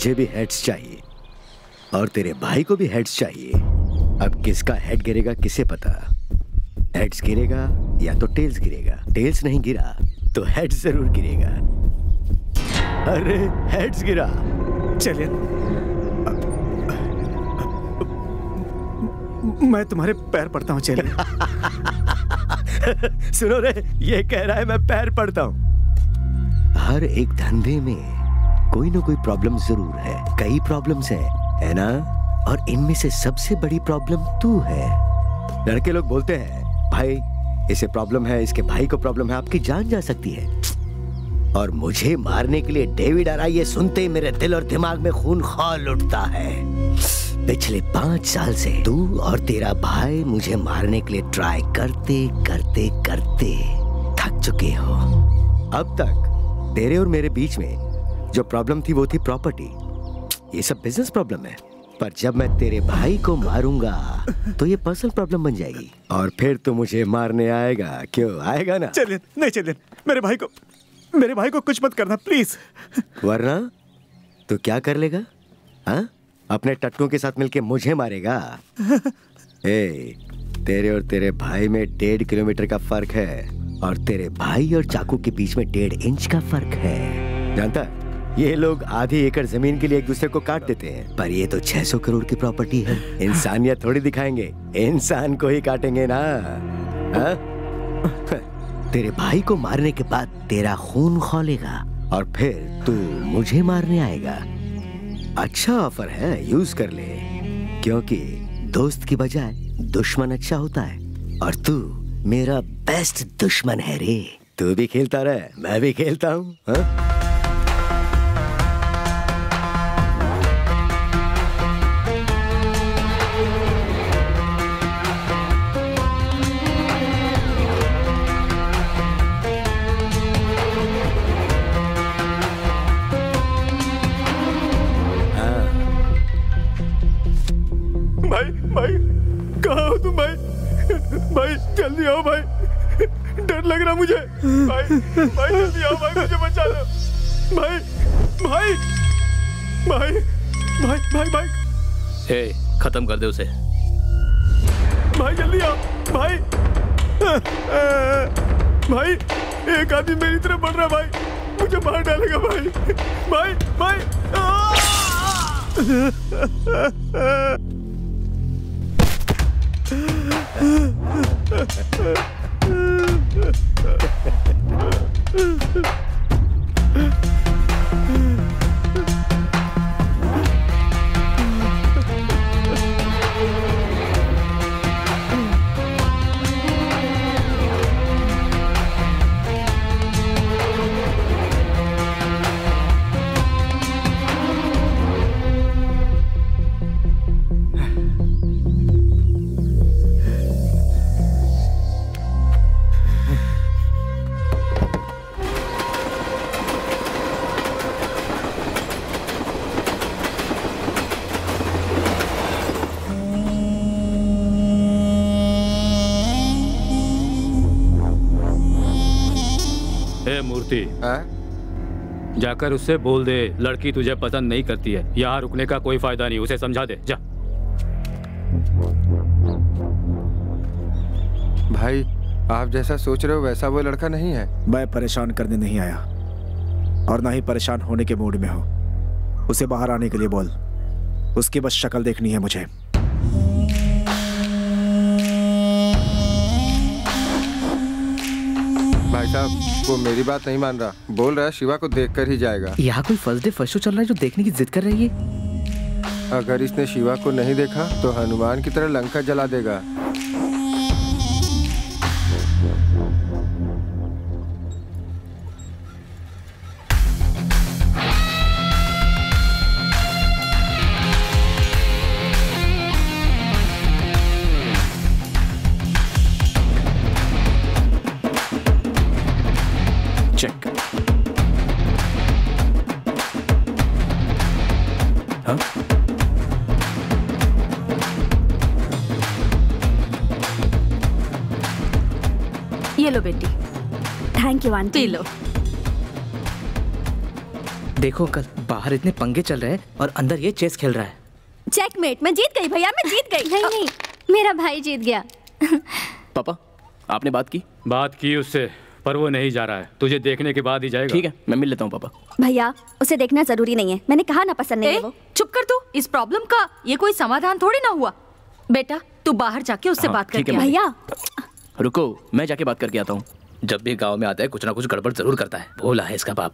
तुझे भी हेड्स चाहिए। और तेरे भाई को भी हेड्स चाहिए। अब किसका हेड गिरेगा किसे पता? हेड्स गिरेगा या तो टेल्स गिरेगा? टेल्स नहीं गिरा तो हेड्स ज़रूर गिरेगा। अरे हेड्स गिरा। चलिए। मैं तुम्हारे पैर पड़ता हूँ चलिए। सुनो रे ये कह रहा है मैं पैर पड़ता हूँ। हर एक धंधे में कोई ना कोई प्रॉब्लम ज़रूर है। कई प्रॉब्लम्स है है ना? और इनमें से सबसे बड़ी प्रॉब्लम तू है। लड़के लोग बोलते हैं, भाई, इसे प्रॉब्लम है, इसके भाई को प्रॉब्लम है, आपकी जान जा सकती है। और मुझे मारने के लिए डेविड आ रहा ये सुनते ही मेरे दिल और दिमाग में खून खौल उठता है। पिछले पाँच साल से तू और तेरा भाई मुझे मारने के लिए ट्राई करते करते करते थक चुके हो। अब तक तेरे और मेरे बीच में जो प्रॉब्लम थी वो थी प्रॉपर्टी ये सब बिज़नेस प्रॉब्लम है। पर जब मैं तेरे भाई को मारूँगा तो ये पर्सनल प्रॉब्लम बन जाएगी। और फिर तू मुझे मारने आएगा। क्यों? आएगा ना? चलिए नहीं चलिए। मेरे भाई को मेरे भाई को कुछ मत करना प्लीज़ वरना तो क्या कर लेगा? हाँ? अपने टट्टों के साथ मिलके मुझे मारेगा। ए, तेरे और तेरे भाई में डेढ़ किलोमीटर का फ़र्क है। और तेरे भाई और चाकू के बीच में डेढ़ इंच का फ़र्क है। जानता है? ये लोग आधी एकड़ ज़मीन के लिए एक दूसरे को काट देते हैं। पर ये तो 600 करोड़ की प्रॉपर्टी है। इंसानियत थोड़ी दिखाएँगे। इंसान को ही काटेंगे ना। हा? तेरे भाई को मारने के बाद तेरा खून खोलेगा। और फिर तू मुझे मारने आएगा। अच्छा ऑफ़र है यूज़ कर ले। क्योंकि दोस्त की बजाय दुश्मन अच्छा होता है। और तू मेरा बेस्ट दुश्मन है रे। तू भी खेलता रहे मैं भी खेलता हूँ? मुझे। भाई भाई जल्दी आओ भाई मुझे बचा लो। भाई भाई भाई भाई भाई भाई। हे खत्म कर दे उसे। भाई जल्दी आओ। भाई भाई एक आदमी मेरी तरफ़ बढ़ रहा है भाई। मुझे मार डालेगा भाई। भाई भाई हे? मूर्ति जाकर उससे बोल दे लड़की तुझे पसंद नहीं करती है। यहाँ रुकने का कोई फ़ायदा नहीं उसे समझा दे। जा। भाई आप जैसा सोच रहे हो वैसा वो लड़का नहीं है। मैं परेशान करने नहीं आया। और ना ही परेशान होने के मूड में हो। उसे बाहर आने के लिए बोल। उसकी बस शक्ल देखनी है मुझे। साहब वो मेरी बात नहीं मान रहा। बोल रहा है शिवा को देख कर ही जाएगा। यहाँ कोई फ़र्स्ट डे फ़र्स्ट शो चल रहा है जो देखने की जिद कर रही है? अगर इसने शिवा को नहीं देखा तो हनुमान की तरह लंका जला देगा। आंटी पी लो। देखो कल बाहर इतने पंगे चल रहे हैं और अंदर ये चेस खेल रहा है। चेकमेट मैं जीत गई भैया मैं जीत गई। नहीं नहीं मेरा भाई जीत गया। पापा आपने बात की? बात की उससे पर वो नहीं जा रहा है। तुझे देखने के बाद ही जाएगा। ठीक है मैं मिल लेता हूँ पापा। भैया उसे देखना ज़रूरी नहीं है। मैंने कहा ना पसंद नहीं है वो। चुप कर तू इस प्रॉब्लम का ये कोई समाधान थोड़ी ना हुआ। बेटा तू बाहर जाके उससे हाँ, बात करके भैया। रुको मैं जाके बात करके आता हूँ। जब भी गाँव में आता है कुछ ना कुछ गड़बड़ ज़रूर करता है। भोला है इसका बाप।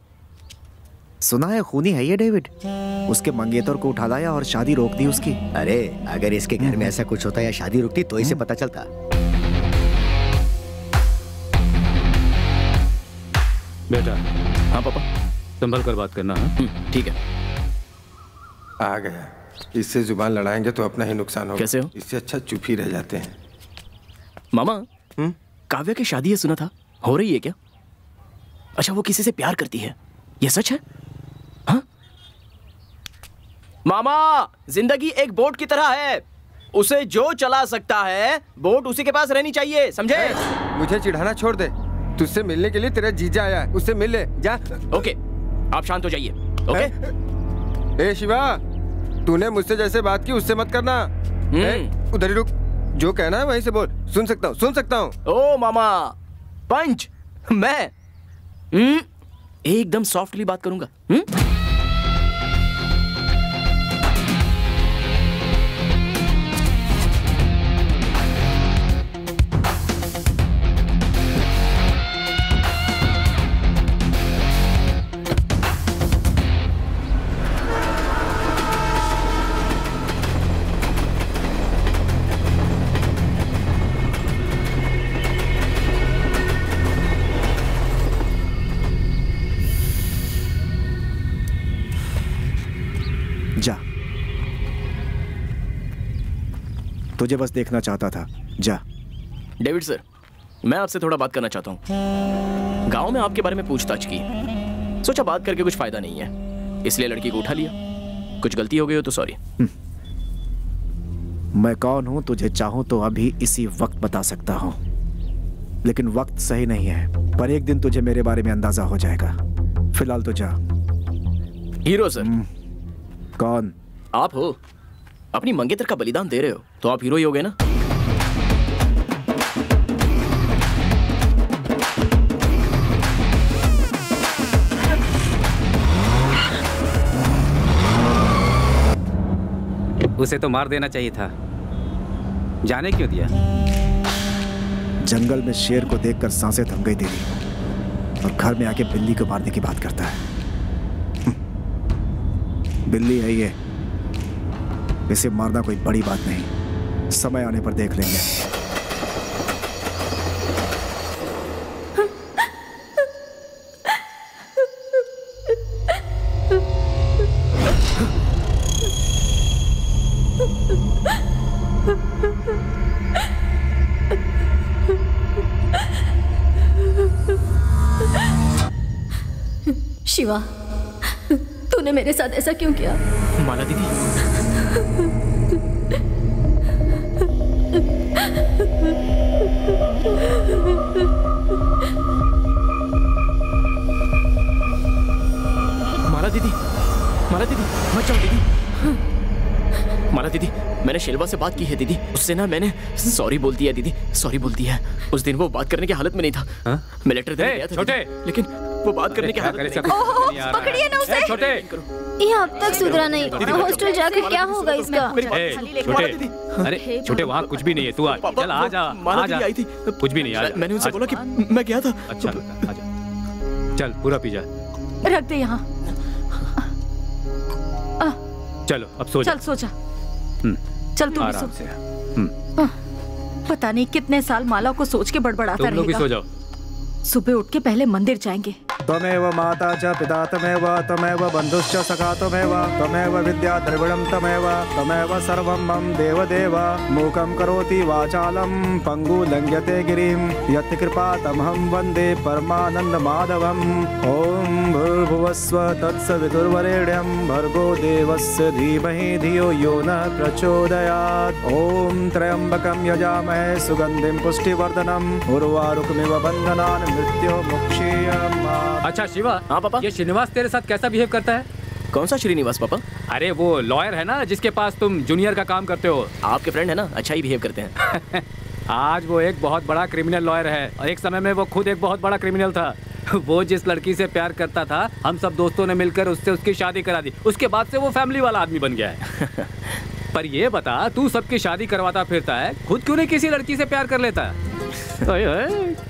सुना है खूनी है ये डेविड? उसके मंगेतर को उठा लाया और शादी रोक दी उसकी। अरे अगर इसके घर में ऐसा कुछ होता या शादी रुकती तो इसे पता चलता। बेटा। हाँ पापा। संभल कर बात करना हाँ? हम्म, ठीक है। आ गया। इससे ज़ुबान लड़ाएँगे तो अपना ही नुकसान होगा। कैसे हो? इससे अच्छा चुप ही रह जाते हैं। मामा हम्म? काव्या की शादी है सुना था? हो रही है क्या? अच्छा वो किसी से प्यार करती है। ये सच है? हाँ? मामा ज़िंदगी एक बोट की तरह है। उसे जो चला सकता है बोट उसी के पास रहनी चाहिए समझे? मुझे चिढ़ाना छोड़ दे। तुझसे मिलने के लिए तेरा जीजा आया है। उससे मिल ले जा। ओके आप शांत हो जाइए ओके? ए शिवा तूने मुझसे जैसे बात की उससे मत करना। उधर ही रुक। जो कहना है वहीं से बोल। सुन सकता हूँ सुन सकता हूँ। ओ मामा पंच मैं हम्म एकदम सॉफ्टली बात करूँगा हम्म? तुझे बस देखना चाहता था। जा। डेविड सर मैं आपसे थोड़ा बात करना चाहता हूँ। गाँव में आपके बारे में पूछताछ की। सोचा बात करके कुछ फ़ायदा नहीं है। इसलिए लड़की को उठा लिया। कुछ गलती हो गई हो तो सॉरी मैं कौन हूँ तुझे चाहूँ तो अभी इसी वक्त बता सकता हूँ। लेकिन वक्त सही नहीं है पर एक दिन तुझे मेरे बारे में अंदाज़ा हो जाएगा। फ़िलहाल तो जा। Hero sir. कौन? आप हो। अपनी मंगेतर का बलिदान दे रहे हो। तो आप हीरो ही हो गए ना। उसे तो मार देना चाहिए था। जाने क्यों दिया? जंगल में शेर को देखकर साँसें थम गई तेरी। और घर में आके बिल्ली को मारने की बात करता है। बिल्ली है ये। इसे मारना कोई बड़ी बात नहीं। समय आने पर देख लेंगे। शिवा तूने मेरे साथ ऐसा क्यों किया? माला दीदी। दीदी जाओ दीदी? माला दीदी मैंने शेलवा से बात की है दीदी। उससे ना मैंने सॉरी बोल दिया दीदी सॉरी बोल दिया। उस दिन वो बात करने की हालत में नहीं था। हाँ? मैं लेटर देने गया था छोटे! लेकिन वो बात करने की क्या हालत में। ओहो, है। पकड़िए ना उसे। छोटे! ये अब तक सुधरा नहीं। हॉस्टल जाकर क्या होगा इसका? छोटे! अरे छोटे वहाँ कुछ भी नहीं है तू आ चल आ जा आ जा। आई थी। कुछ भी नहीं आ मैंने उनसे बोला कि मैं गया था। अच्छा चल पूरा पी जा। रख दे यहाँ। चलो अब सो चल सो जा। हम्म, चल तू भी आराम सो। से। हम्म, पता नहीं कितने साल माला को सोच के बड़बड़ाता सो रहेगा। जाओ। सुबह उठ के पहले मंदिर जाएँगे। त्वमेव माता च पिता तमेव त्वमेव बन्धुश्च सखा त्वमेव त्वमेव विद्या द्रविणं तमेव त्वमेव सर्वं मम देवदेव। मूकं करोति वाचालं, पङ्गु लङ्घ्यते गिरिं यत्कृपा तमहं वंदे परमानन्दमाधवम्। ॐ भूर्भुवस्व तत्सवितुर्वरेण्यं भर्गो देवस्य धीमहि धियो यो नः प्रचोदयात्। ॐ त्र्यम्बकं यजामहे सुगन्धिं पुष्टिवर्धनम्, उर्वारुकमिव बन्धनान् मृत्योर्मुक्षीयमामृतात् अच्छा शिवा। हाँ पापा। ये श्रीनिवास तेरे साथ कैसा बिहेव करता है? कौन सा श्रीनिवास पापा? अरे वो लॉयर है ना जिसके पास तुम जूनियर का काम करते हो। आपके फ्रेंड है ना अच्छा ही बिहेव करते हैं। आज वो एक बहुत बड़ा क्रिमिनल लॉयर है। और एक समय में वो खुद एक बहुत बड़ा क्रिमिनल था। वो जिस लड़की से प्यार करता था हम सब दोस्तों ने मिलकर उससे उसकी शादी करा दी। उसके बाद से वो फैमिली वाला आदमी बन गया है। पर ये बता तू सबकी शादी करवाता फिरता है खुद क्यों नहीं किसी लड़की से प्यार कर लेता? ओए,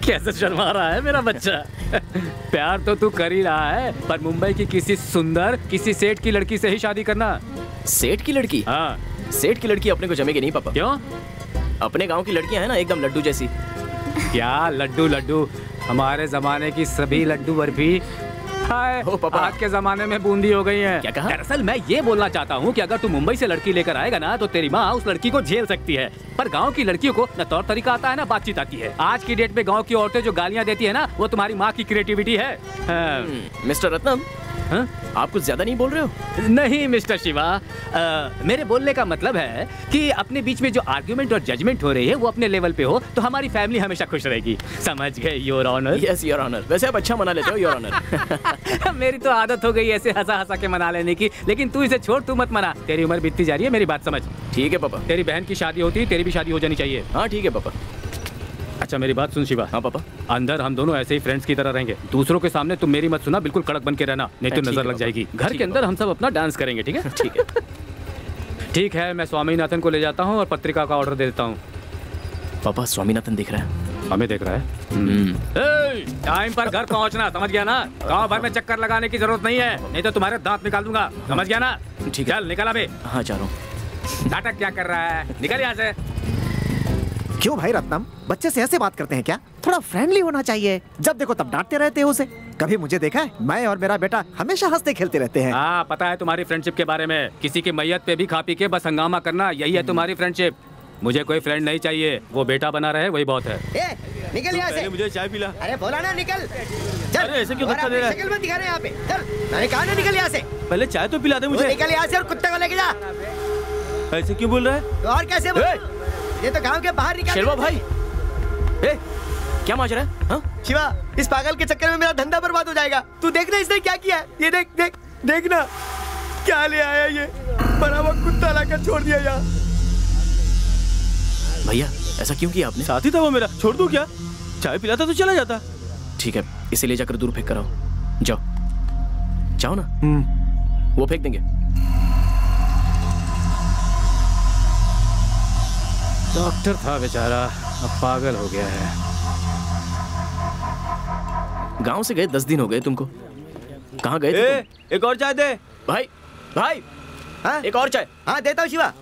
कैसे शर्मा रहा है मेरा बच्चा? प्यार तो तू कर ही रहा है पर मुंबई की किसी सुंदर किसी सेठ की लड़की से ही शादी करना। सेठ की लड़की? हाँ। सेठ की लड़की अपने को जमेगी नहीं पापा। क्यों? अपने गाँव की लड़कियाँ हैं ना एकदम लड्डू जैसी। क्या लड्डू लड्डू? हमारे जमाने की सभी लड्डू बर्फ़ी हाय आज के जमाने में बूंदी हो गई है। क्या कहा? दरअसल मैं ये बोलना चाहता हूँ कि अगर तू मुंबई से लड़की लेकर आएगा ना तो तेरी माँ उस लड़की को झेल सकती है। पर गाँव की लड़कियों को न तौर तरीका आता है ना बातचीत आती है। आज की डेट में गाँव की औरतें जो गालियाँ देती है ना वो तुम्हारी माँ की क्रिएटिविटी है। हाँ। मिस्टर रत्नम हाँ? आप कुछ ज़्यादा नहीं बोल रहे हो? नहीं मिस्टर शिवा। आ, मेरे बोलने का मतलब है कि अपने बीच में जो आर्ग्यूमेंट और जजमेंट हो रही है वो अपने लेवल पे हो तो हमारी फैमिली हमेशा खुश रहेगी। समझ गए your honour yes your honour वैसे आप अच्छा मना लेते हो योर ऑनर मेरी तो आदत हो गई ऐसे हंसा हंसा के मना लेने की लेकिन तू इसे छोड़ तू मत मना। तेरी उम्र बीतती जा रही है मेरी बात समझ। ठीक है पापा। तेरी बहन की शादी होती है तेरी भी शादी हो जानी चाहिए। हाँ ठीक है पापा। अच्छा मेरी बात सुन शिवा। हाँ पापा। अंदर हम दोनों ऐसे ही फ्रेंड्स की तरह रहेंगे। दूसरों के सामने तुम मेरी मत सुना बिल्कुल कड़क बन के रहना नहीं तो नज़र लग जाएगी। घर के अंदर हम सब अपना डांस करेंगे ठीक है? ठीक है। ठीक है मैं स्वामीनाथन को ले जाता हूँ और पत्रिका का ऑर्डर दे देता हूँ। पापा स्वामीनाथन दिख रहा है। हमें देख रहा है? टाइम पर घर पहुँचना समझ गया ना? गाँव भर में चक्कर लगाने की ज़रूरत नहीं है नहीं तो तुम्हारे दांत निकाल दूँगा समझ गया ना? ठीक है। चल निकल अबे हाँ जा रहा हूँ। नाटक क्या कर रहा है? निकल यहाँ से। क्यों भाई रत्नम? बच्चे से ऐसे बात करते हैं क्या? थोड़ा फ्रेंडली होना चाहिए। जब देखो तब डांटते रहते हो उसे। कभी मुझे देखा है? मैं और मेरा बेटा हमेशा हँसते खेलते रहते हैं। हाँ पता है तुम्हारी फ्रेंडशिप के बारे में। किसी की मैयत पे भी खा पी के बस हंगामा करना यही है तुम्हारी फ्रेंडशिप मुझे कोई फ्रेंड नहीं चाहिए। वो बेटा बना रहे वही बहुत है। ए, निकल यहाँ से। मुझे चाय पिला। अरे बोला ना निकल। चल। अरे ऐसे क्यों और धक्का दे रहा है? शक्ल मत दिखा रहे यहाँ पे। चल। मैंने कहा ना निकल यहाँ से। पहले चाय तो पिला दे मुझे। निकल यहाँ से और कुत्ते को लेके जा। ऐसे क्यों बोल रहा है? तो और कैसे बोल ये तो गाँव के बाहर निकाल शेरवा भाई। ए क्या माजरा है? हाँ? शिवा इस पागल के चक्कर में मेरा धंधा बर्बाद हो जाएगा। तू देख ना इसने क्या किया ये देख देख देख ना। क्या ले आया ये? बड़ा हुआ कुत्ता लाकर छोड़ दिया यहाँ। भैया ऐसा क्यों किया आपने? साथी था वो मेरा। छोड़ दूँ क्या? चाय पिलाता तो चला जाता। ठीक है इसे ले जाकर दूर फेंक कर आओ। जाओ। जाओ ना। वो फेंक देंगे। डॉक्टर था बेचारा अब पागल हो गया है। गाँव से गए दस दिन हो गए तुमको। कहाँ गए थे ए, एक और चाय दे। भाई भाई हाँ? एक और चाय। हाँ देता हूँ शिवा।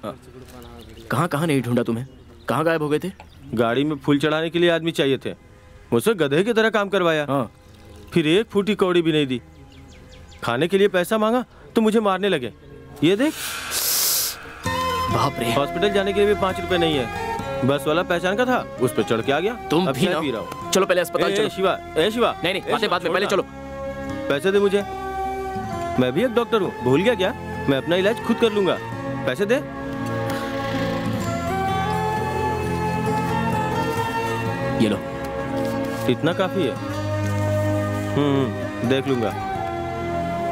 कहाँ कहाँ नहीं ढूंढा तुम्हें? कहाँ गायब हो गए थे? गाड़ी में फूल चढ़ाने के लिए आदमी चाहिए थे। मुझसे गधे की तरह काम करवाया। हाँ। फिर एक फूटी कौड़ी भी नहीं दी। खाने के लिए पैसा मांगा तो मुझे मारने लगे। ये देख। बाप रे। हॉस्पिटल जाने के लिए भी पाँच रुपए नहीं है। बस वाला पहचान का था उस पर चढ़ के आ गया। तुम अब भी ना पी रहा हूँ। चलो पहले अस्पताल चलो। शिवा ए शिवा। नहीं नहीं बातें बाद में पहले चलो। पैसे दे मुझे। मैं भी एक डॉक्टर हूँ। भूल गया क्या? मैं अपना इलाज खुद कर लूँगा। पैसे दे। ये लो। इतना काफ़ी है। हम्म देख लूँगा।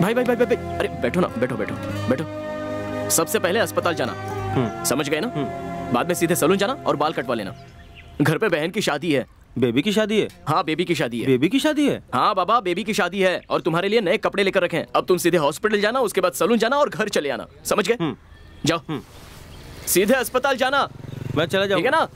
भाई भाई भाई भाई भाई, अरे बैठो ना बैठो बैठो बैठो। सबसे पहले अस्पताल जाना। समझ गए ना? बाद में सीधे सलून जाना और बाल कटवा लेना। घर पे बहन की शादी है। बेबी की शादी है? हाँ बेबी की शादी है। बेबी की शादी है? हाँ बाबा बेबी की शादी है और तुम्हारे लिए नए कपड़े लेकर रखे। हैं अब तुम सीधे हॉस्पिटल जाना उसके बाद सलून जाना और घर चले आना। समझ गए? जाओ। सीधे अस्पताल जाना। मैं चला ठीक है ना?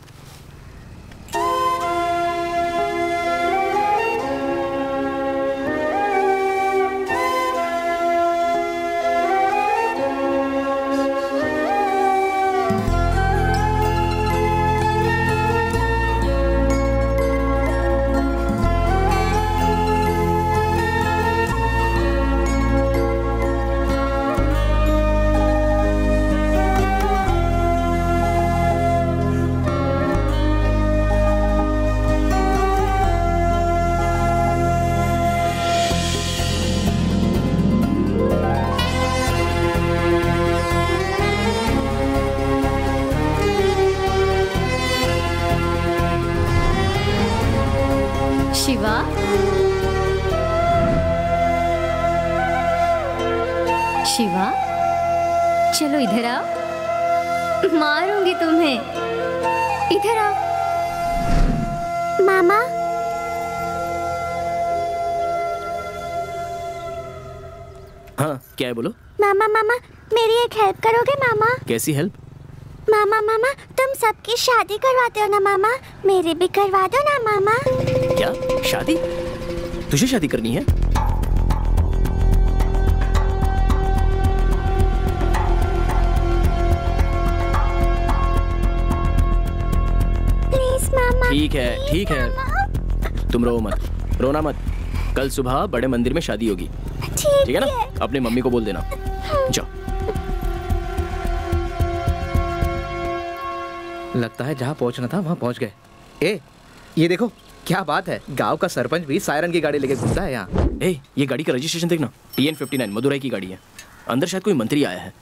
हेल्प करोगे मामा? कैसी हेल्प मामा मामा तुम सबकी शादी करवाते हो ना मामा। मेरी भी करवा दो ना मामा। क्या? शादी? तुझे शादी करनी है? प्लीज़ मामा ठीक है ठीक है। तुम रो मत रोना मत। कल सुबह बड़े मंदिर में शादी होगी। ठीक है ना? अपनी मम्मी को बोल देना। जाओ। लगता है जहाँ पहुँचना था वहाँ पहुँच गए। ए ये देखो क्या बात है। गाँव का सरपंच भी सायरन की गाड़ी लेके घूमता है यहाँ। ए ये गाड़ी का रजिस्ट्रेशन देखना। T N fifty nine Madurai की गाड़ी है। अंदर शायद कोई मंत्री आया है।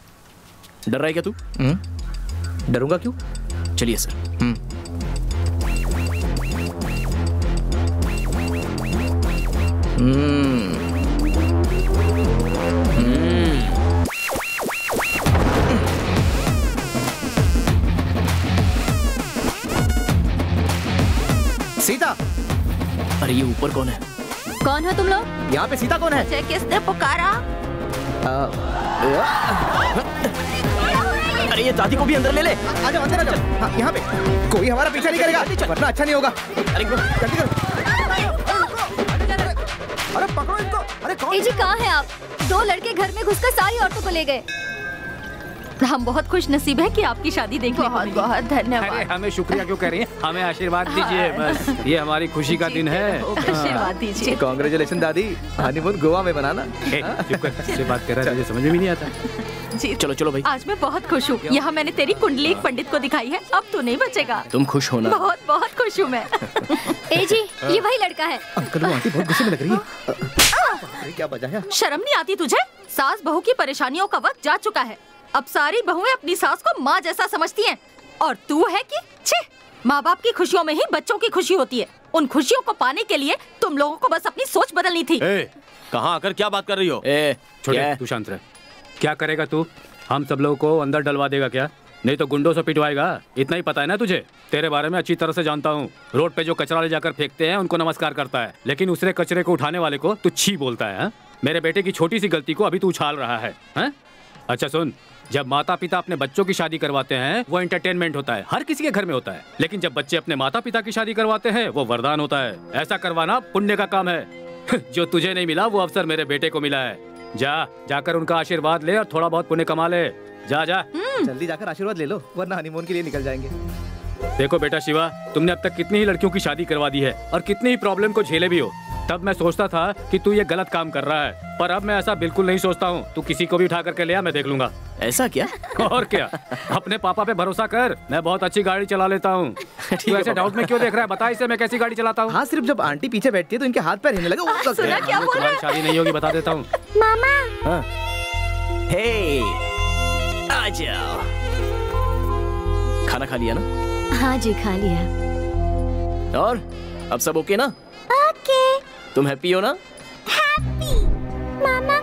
डर रहा है क्या तू? डरूँगा क्यों? चलिए सर। हम्म। अरे ये ऊपर कौन है? कौन हो तुम लोग? यहाँ पे सीता कौन है? किसने पुकारा? अरे ये दादी को भी अंदर ले ले। आ जाओ अंदर आ जाओ। हाँ, यहाँ पे। कोई हमारा पीछा नहीं करेगा वरना अच्छा नहीं होगा। अरे जल्दी करो। अरे पकड़ो इनको। अरे कौन जी कहाँ हैं आप? दो लड़के घर में घुसकर सारी औरतों को ले गए। हम बहुत खुश नसीब है कि आपकी शादी देखने बहुत बहुत धन्यवाद। अरे हमें शुक्रिया क्यों कह रही हैं? हमें आशीर्वाद दीजिए बस। ये हमारी खुशी का दिन है। आशीर्वाद दीजिए। कॉन्ग्रेचुलेशन दादी। हनीमून गोवा में बनाना। ए, चुप कर किससे बात कर रहा है मुझे समझ में भी नहीं आता। जी। चलो चलो भाई। आज मैं बहुत खुश हूँ। यहाँ मैंने तेरी कुंडली एक पंडित को दिखाई है। अब तू नहीं बचेगा। तुम खुश हो ना? बहुत बहुत खुश हूँ मैं। ए जी ये वही लड़का है। अंकल वो आंटी बहुत गुस्से में लग रही है। क्या बजाया शर्म नहीं आती तुझे? सास बहू की परेशानियों का वक्त जा चुका है। अब सारी बहुएँ अपनी सास को माँ जैसा समझती हैं। और तू है कि छे माँ बाप की खुशियों में ही बच्चों की खुशी होती है। उन खुशियों को पाने के लिए तुम लोगों को बस अपनी सोच बदलनी थी। कहाँ आकर क्या बात कर रही हो? ए छोटे तू शांत रह। क्या करेगा तू? हम सब लोगों को अंदर डलवा देगा क्या? नहीं तो गुंडों से पिटवाएगा। इतना ही पता है ना तुझे? तेरे बारे में अच्छी तरह से जानता हूँ। रोड पे जो कचरा ले जाकर फेंकते हैं उनको नमस्कार करता है। लेकिन उसरे कचरे को उठाने वाले को तू छी बोलता है हा? मेरे बेटे की छोटी सी गलती को अभी तू उछाल रहा है हा? अच्छा सुन जब माता पिता अपने बच्चों की शादी करवाते हैं वो एंटरटेनमेंट होता है। हर किसी के घर में होता है। लेकिन जब बच्चे अपने माता पिता की शादी करवाते हैं वो वरदान होता है। ऐसा करवाना पुण्य का काम है। जो तुझे नहीं मिला वो अवसर मेरे बेटे को मिला है। जा जाकर उनका आशीर्वाद ले और थोड़ा बहुत पुण्य कमा ले। जा जा। जल्दी जाकर आशीर्वाद ले लो वरना हनीमून के लिए निकल जाएँगे। देखो बेटा शिवा तुमने अब तक कितनी ही लड़कियों की शादी करवा दी है और कितनी ही प्रॉब्लम को झेले भी हो। तब मैं सोचता था कि तू ये गलत काम कर रहा है पर अब मैं ऐसा बिल्कुल नहीं सोचता हूँ। तू किसी को भी उठा करके ले आ मैं देख लूँगा। ऐसा क्या? और क्या? अपने पापा पे भरोसा कर मैं बहुत अच्छी गाड़ी चला लेता हूँ। तू ऐसे डाउट में क्यों देख रहा है? बता इसे मैं कैसी गाड़ी चलाता हूँ? हाँ सिर्फ़ जब आंटी पीछे बैठती है तो इनके हाथ पैर हिलने लगे वो बस सुना क्या बोल रहा तुम्हारी शादी नहीं होगी बता देता हूँ। मामा। हाँ। आ जाओ। खाना खा लिया ना? हाँ जी खा लिया। और? अब सब ओके ना? ओके। तुम हैप्पी हो ना? हैप्पी। मामा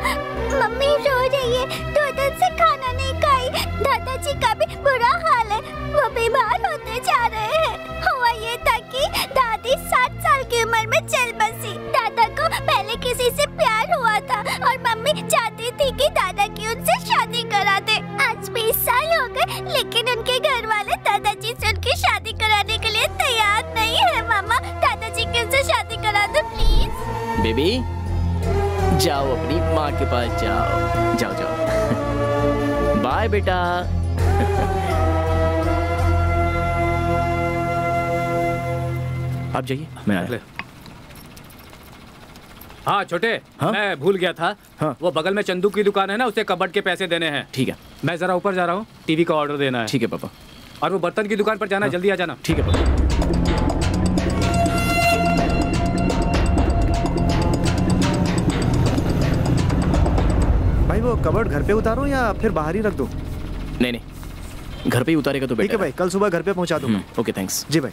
मम्मी रो रही है दो दिन से खाना नहीं खाई दादाजी का भी बुरा हाल है। वो बीमार होते जा रहे हैं। हुआ ये था कि दादी सात साल की उम्र में चल बसी। दादा को पहले किसी से प्यार हुआ था और मम्मी चाहती थी कि दादा की उनसे शादी करा दे। आज बीस साल हो गए, लेकिन उनके घर वाले दादाजी से उनकी शादी कराने के लिए तैयार नहीं है। मामा, दादाजी की उनसे शादी करा दो प्लीज़ बेबी, जाओ अपनी माँ के पास जाओ। जाओ जाओ। बाय बेटा। आप जाइए। मैं आ हाँ छोटे मैं भूल गया था। हाँ। वो बगल में चंदू की दुकान है ना उसे कबड के पैसे देने हैं। ठीक है। मैं जरा ऊपर जा रहा हूँ टीवी का ऑर्डर देना है। ठीक है पापा। और वो बर्तन की दुकान पर जाना है। जल्दी आ जाना। ठीक है पापा। कबर्ड घर पे उतारो या फिर बाहर ही रख दो? नहीं नहीं। घर पे ही उतारेगा तो ठीक है भाई कल सुबह घर पे पहुँचा दूँगा। ओके थैंक्स जी भाई।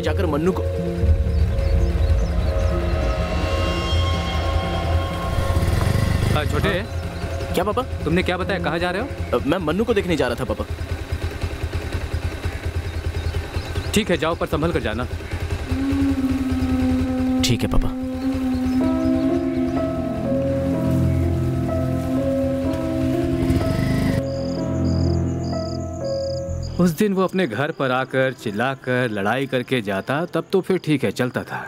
मैं जाकर मन्नू को छोटे। क्या पापा? तुमने क्या बताया? कहाँ जा रहे हो? मैं मन्नू को देखने जा रहा था पापा। ठीक है जाओ पर संभल कर जाना। ठीक है पापा। उस दिन वो अपने घर पर आकर चिल्लाकर लड़ाई करके जाता तब तो फिर ठीक है चलता था।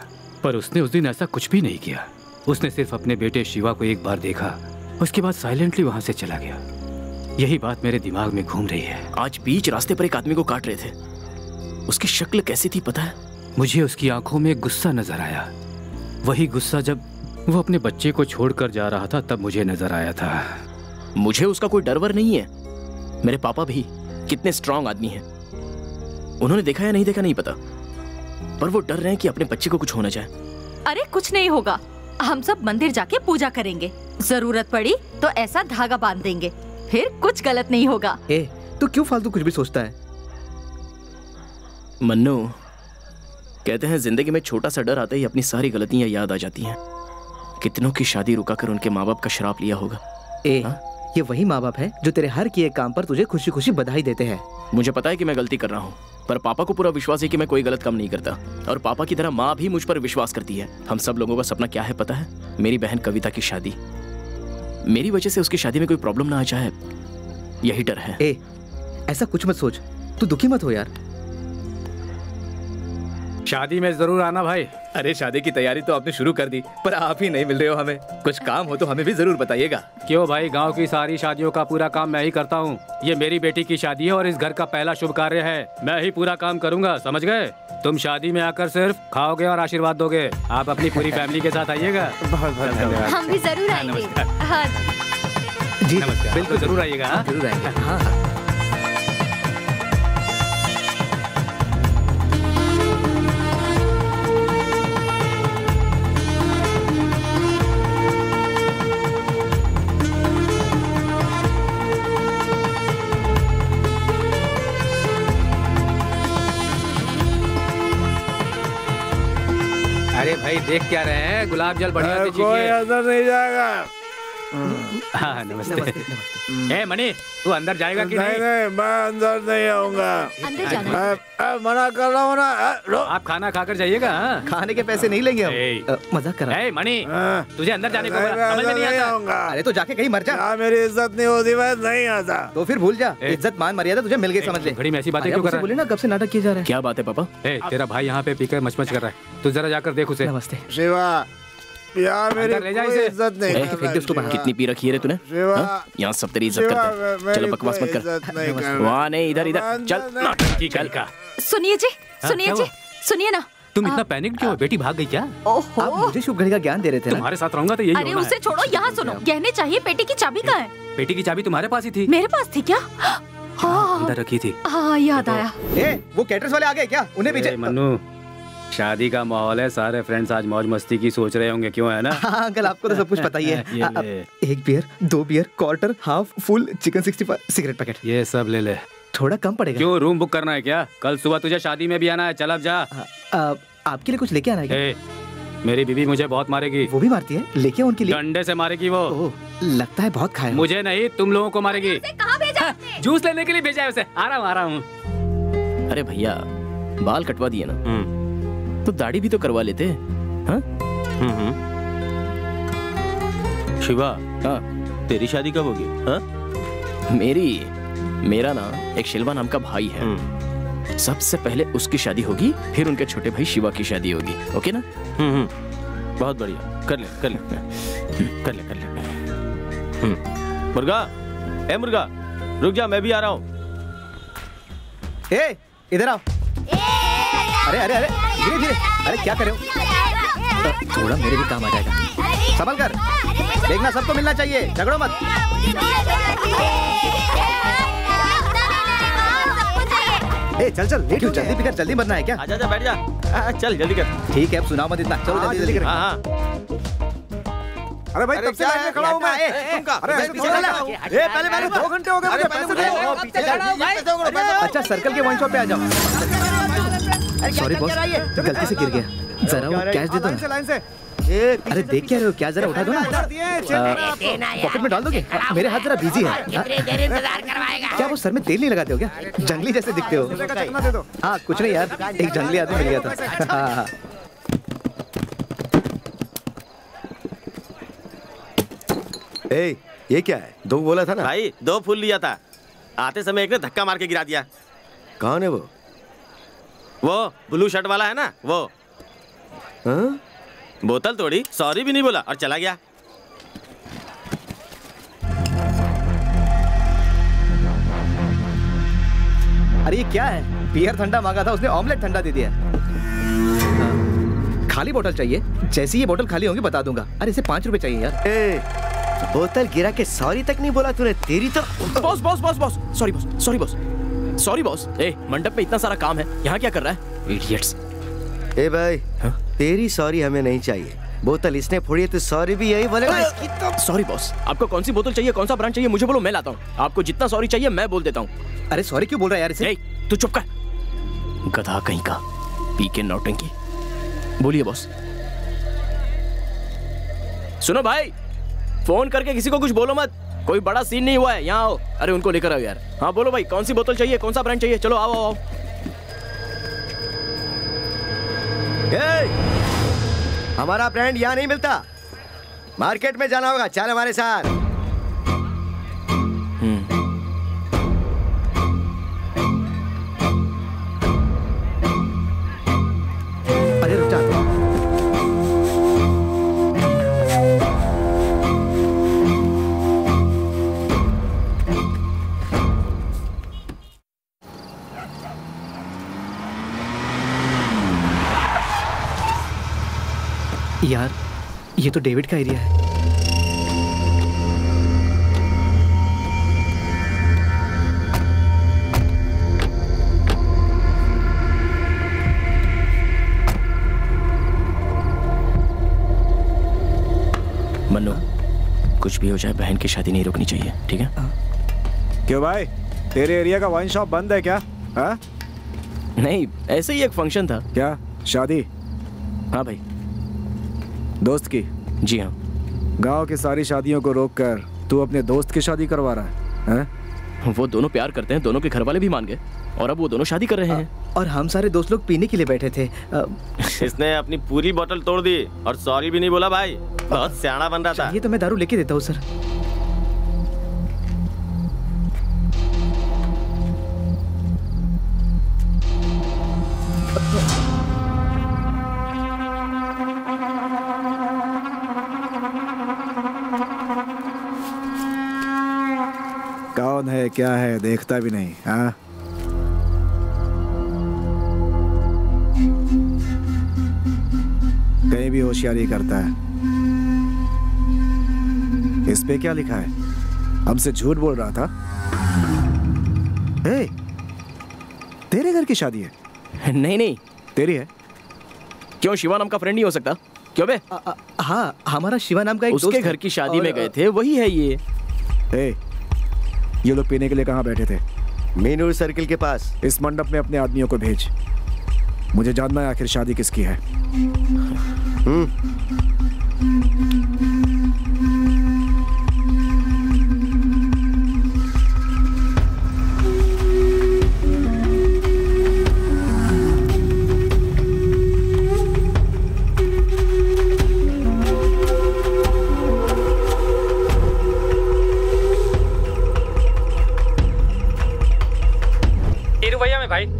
पर उसने उस दिन ऐसा कुछ भी नहीं किया। उसने सिर्फ़ अपने बेटे शिवा को एक बार देखा उसके बाद साइलेंटली वहाँ से चला गया। यही बात मेरे दिमाग में घूम रही है। आज बीच रास्ते पर एक आदमी को काट रहे थे। उसकी शक्ल कैसी थी पता है? मुझे उसकी आँखों में गुस्सा नज़र आया। वही गुस्सा जब वो अपने बच्चे को छोड़कर जा रहा था तब मुझे नज़र आया था। मुझे उसका कोई डरवर नहीं है। मेरे पापा भी। कितने स्ट्रांग आदमी हैं। उन्होंने देखा या नहीं देखा नहीं पता। पर वो डर रहे हैं कि अपने बच्चे को कुछ होना जाए अरे कुछ नहीं होगा। हम सब मंदिर जाके पूजा करेंगे। ज़रूरत पड़ी तो ऐसा धागा बाँध देंगे। फिर कुछ गलत नहीं होगा। ए तू क्यों फालतू कुछ भी सोचता है? मन्नू कहते हैं ज़िंदगी में छोटा सा डर आते ही अपनी सारी गलतियाँ याद आ जाती हैं। कितनों की शादी रुकाकर उनके माँ बाप का शराब लिया होगा। ए ये वही माँ बाप है जो तेरे हर किए काम पर तुझे खुशी खुशी बधाई देते हैं। मुझे पता है कि मैं गलती कर रहा हूँ पर पापा को पूरा विश्वास है कि मैं कोई गलत काम नहीं करता और पापा की तरह माँ भी मुझ पर विश्वास करती है। हम सब लोगों का सपना क्या है पता है? मेरी बहन कविता की शादी। मेरी वजह से उसकी शादी में कोई प्रॉब्लम ना आ जाए यही डर है। ए ऐसा कुछ मत सोच तू दुखी मत हो यार। शादी में ज़रूर आना भाई। अरे शादी की तैयारी तो आपने शुरू कर दी पर आप ही नहीं मिल रहे हो हमें। कुछ काम हो तो हमें भी ज़रूर बताइएगा। क्यों भाई गाँव की सारी शादियों का पूरा काम मैं ही करता हूँ। ये मेरी बेटी की शादी है और इस घर का पहला शुभ कार्य है। मैं ही पूरा काम करूँगा समझ गए? तुम शादी में आकर सिर्फ़ खाओगे और आशीर्वाद दोगे। आप अपनी पूरी फैमिली के साथ आइएगा। बहुत बहुत धन्यवाद। हम भी ज़रूर आएँगे। हाँ जी। नमस्कार बिल्कुल ज़रूर आइएगा हाँ? ज़रूर आएँगे। हाँ। भाई देख क्या रहे हैं। गुलाब जल बढ़िया कोई असर नहीं जाएगा। हाँ नमस्ते ए मणि तू अंदर जाएगा कि नहीं नहीं मैं अंदर नहीं आऊँगा अंदर जाना मना कर रहा हूँ ना आप खाना खाकर जाइएगा हाँ? खाने के पैसे नहीं लेंगे हम मज़ाक कर रहा ए मणि हाँ। तुझे अंदर जाने को नहीं, समझ में नहीं नहीं आऊँगा अरे तो जाके कहीं मर जा मेरी इज़्ज़त नहीं होती मैं नहीं आता तो फिर भूल जा इज़्ज़त मान मर्यादा तुझे मिल गई समझ ले घड़ी में ऐसी बातें क्यों कर रहा बोले ना कब से नाटक किए जा रहे क्या बात है पापा तेरा भाई यहाँ पे पीकर मचमच कर रहा है तू जरा जाकर देख उसे नमस्ते शिवा यहाँ मेरी ले जा कोई इसे। इज़्ज़त नहीं फेंक दे उसको बाहर। कितनी पी रखी है रे तूने? हाँ? यहाँ सब तेरी इज़्ज़त करते हैं। चलो बकवास मत कर। वहाँ नहीं इधर इधर। चल नाटक की चल। का सुनिए जी हाँ, सुनिए जी सुनिए ना। तुम इतना पैनिक क्यों हो? बेटी भाग गई क्या? आप मुझे शुभ घड़ी का ज्ञान दे रहे थे तुम्हारे साथ रहूँगा तो यही अरे उसे छोड़ो यहाँ सुनो। गहने चाहिए पेटी की चाबी कहाँ है? बेटी की चाबी तुम्हारे पास ही थी। मेरे पास थी क्या? हाँ अंदर रखी थी? हाँ याद आया। ए वो कैटर्स वाले आ गए क्या? उन्हें पीछे मन्नू। शादी का माहौल है सारे फ्रेंड्स आज मौज मस्ती की सोच रहे होंगे क्यों है ना? हाँ अंकल आपको तो सब कुछ पता ही है। ये आ, आ, ले। एक बियर दो beer quarter half full chicken sixty five cigarette packet ये सब ले ले। थोड़ा कम पड़ेगा। क्यों रूम बुक करना है क्या? कल सुबह तुझे शादी में भी आना है चल अब जा। आ, आपके लिए कुछ लेके आना है मेरी बीबी मुझे बहुत मारेगी। वो भी मारती है? लेके उनके लिए? डंडे से मारेगी वो। ओ, लगता है बहुत खाया मुझे नहीं तुम लोगों को मारेगी। कहाँ भेजा जूस लेने के लिए भेजा है उसे। आ रहा हूँ आ रहा हूँ। अरे भैया बाल कटवा दिए ना। तो दाढ़ी भी तो करवा लेते हाँ शिवा हाँ। तेरी शादी कब होगी हाँ? मेरी मेरा ना एक शिल्वा नाम का भाई है। सबसे पहले उसकी शादी होगी फिर उनके छोटे भाई शिवा की शादी होगी ओके ना? हम्म बहुत बढ़िया। कर ले कर ले। कर ले कर ले। हम्म। मुर्गा ए मुर्गा रुक जा मैं भी आ रहा हूँ। ए इधर आओ। अरे अरे अरे धीरे धीरे। अरे क्या करे हो? थोड़ा मेरे भी काम आ जाएगा। संभल कर। देखना सबको मिलना चाहिए। झगड़ो मत। ए चल चल लेट हो जल्दी पिकर जल्दी बनना है क्या? आजा जा बैठ जा। आ, चल जल्दी कर। ठीक है अब सुनाओ मत इतना। चलो हाँ, जल्दी जल्दी कर। हाँ, हाँ। अरे भाई तब से लाइन में खड़ा हूँ मैं? अरे। ए, पहले पहले दो घंटे हो गए मुझे पैसे दे अच्छा सर्कल के वाइन शॉप पे आ जाओ। सॉरी बॉस गलती से गिर गया। जरा वो कैश दे दो ना। अरे देख क्या रहे हो? क्या जरा उठा दो ना। पॉकेट में डाल दोगे? मेरे हाथ जरा बिज़ी है। क्या वो सर में तेल नहीं लगाते हो क्या? जंगली जैसे दिखते हो। हाँ कुछ नहीं यार। एक जंगली आदमी मिल गया था। हाँ, हाँ। ए, ये क्या है? दो बोला था ना? भाई दो फूल लिया था। आते समय एक ने धक्का मार के गिरा दिया। कौन है वो? वो ब्लू शर्ट वाला है ना? वो। हाँ? बोतल तोड़ी सॉरी भी नहीं बोला और चला गया। अरे ये क्या है? बियर ठंडा मांगा था उसने ऑमलेट ठंडा दे दिया। हाँ। खाली बोतल चाहिए जैसी ये बोतल खाली होगी बता दूँगा। अरे इसे पाँच रुपए चाहिए यार। ए, बोतल गिरा के सॉरी तक नहीं बोला तूने तेरी तो boss boss boss boss. Sorry boss sorry boss. Sorry boss ए मंडप में इतना सारा काम है। यहाँ क्या कर रहा है? इडियट्स ए भाई हा? तेरी सॉरी हमें नहीं चाहिए। बोतल इसने फोड़ी है तो सॉरी भी यही तो सॉरी बॉस आपको कौन सी बोतल चाहिए कौन सा ब्रांड चाहिए मुझे बोलो मैं लाता हूँ। आपको जितना सॉरी चाहिए मैं बोल देता हूँ। अरे सॉरी क्यों बोल रहा है यार इसे? तू चुप कर। गधा कहीं का। पी के नौटंकी। बोलिए बॉस सुनो भाई फ़ोन करके किसी को कुछ बोलो मत। कोई बड़ा सीन नहीं हुआ है, यहाँ आओ। अरे, उनको लेकर आओ यार। हाँ बोलो भाई, कौन सी बोतल चाहिए? कौन सा ब्रांड चाहिए? चलो, आओ आओ हमारा ब्रांड यहाँ नहीं मिलता। मार्केट में जाना होगा, चल हमारे साथ। यार ये तो डेविड का एरिया है। मन्नू कुछ भी हो जाए बहन की शादी नहीं रोकनी चाहिए ठीक है? क्यों भाई? तेरे एरिया का वाइन शॉप बंद है क्या? हाँ? नहीं ऐसे ही एक फ़ंक्शन था। क्या? शादी? हाँ भाई। दोस्त की? जी हाँ। गाँव की सारी शादियों को रोककर तू अपने दोस्त की शादी करवा रहा है हैं? वो दोनों प्यार करते हैं दोनों के घर वाले भी मान गए और अब वो दोनों शादी कर रहे हैं। और हम सारे दोस्त लोग पीने के लिए बैठे थे। इसने अपनी पूरी बोतल तोड़ दी और सॉरी भी नहीं बोला भाई। बहुत सियाणा बन रहा था। ये तो मैं दारू लेके देता हूँ सर। कौन है क्या है देखता भी नहीं हाँ? कहीं भी होशियारी करता है। इस पे क्या लिखा है? हमसे झूठ बोल रहा था। ए, तेरे घर की शादी है? नहीं नहीं। तेरी है? क्यों शिवा नाम का फ्रेंड नहीं हो सकता? क्यों बे? हाँ हमारा शिवा नाम का एक उसके घर की शादी और, में गए थे वही है ये। ए, ये लोग पीने के लिए कहाँ बैठे थे? मीनूर सर्किल के पास। इस मंडप में अपने आदमियों को भेज। मुझे जानना है आखिर शादी किसकी है।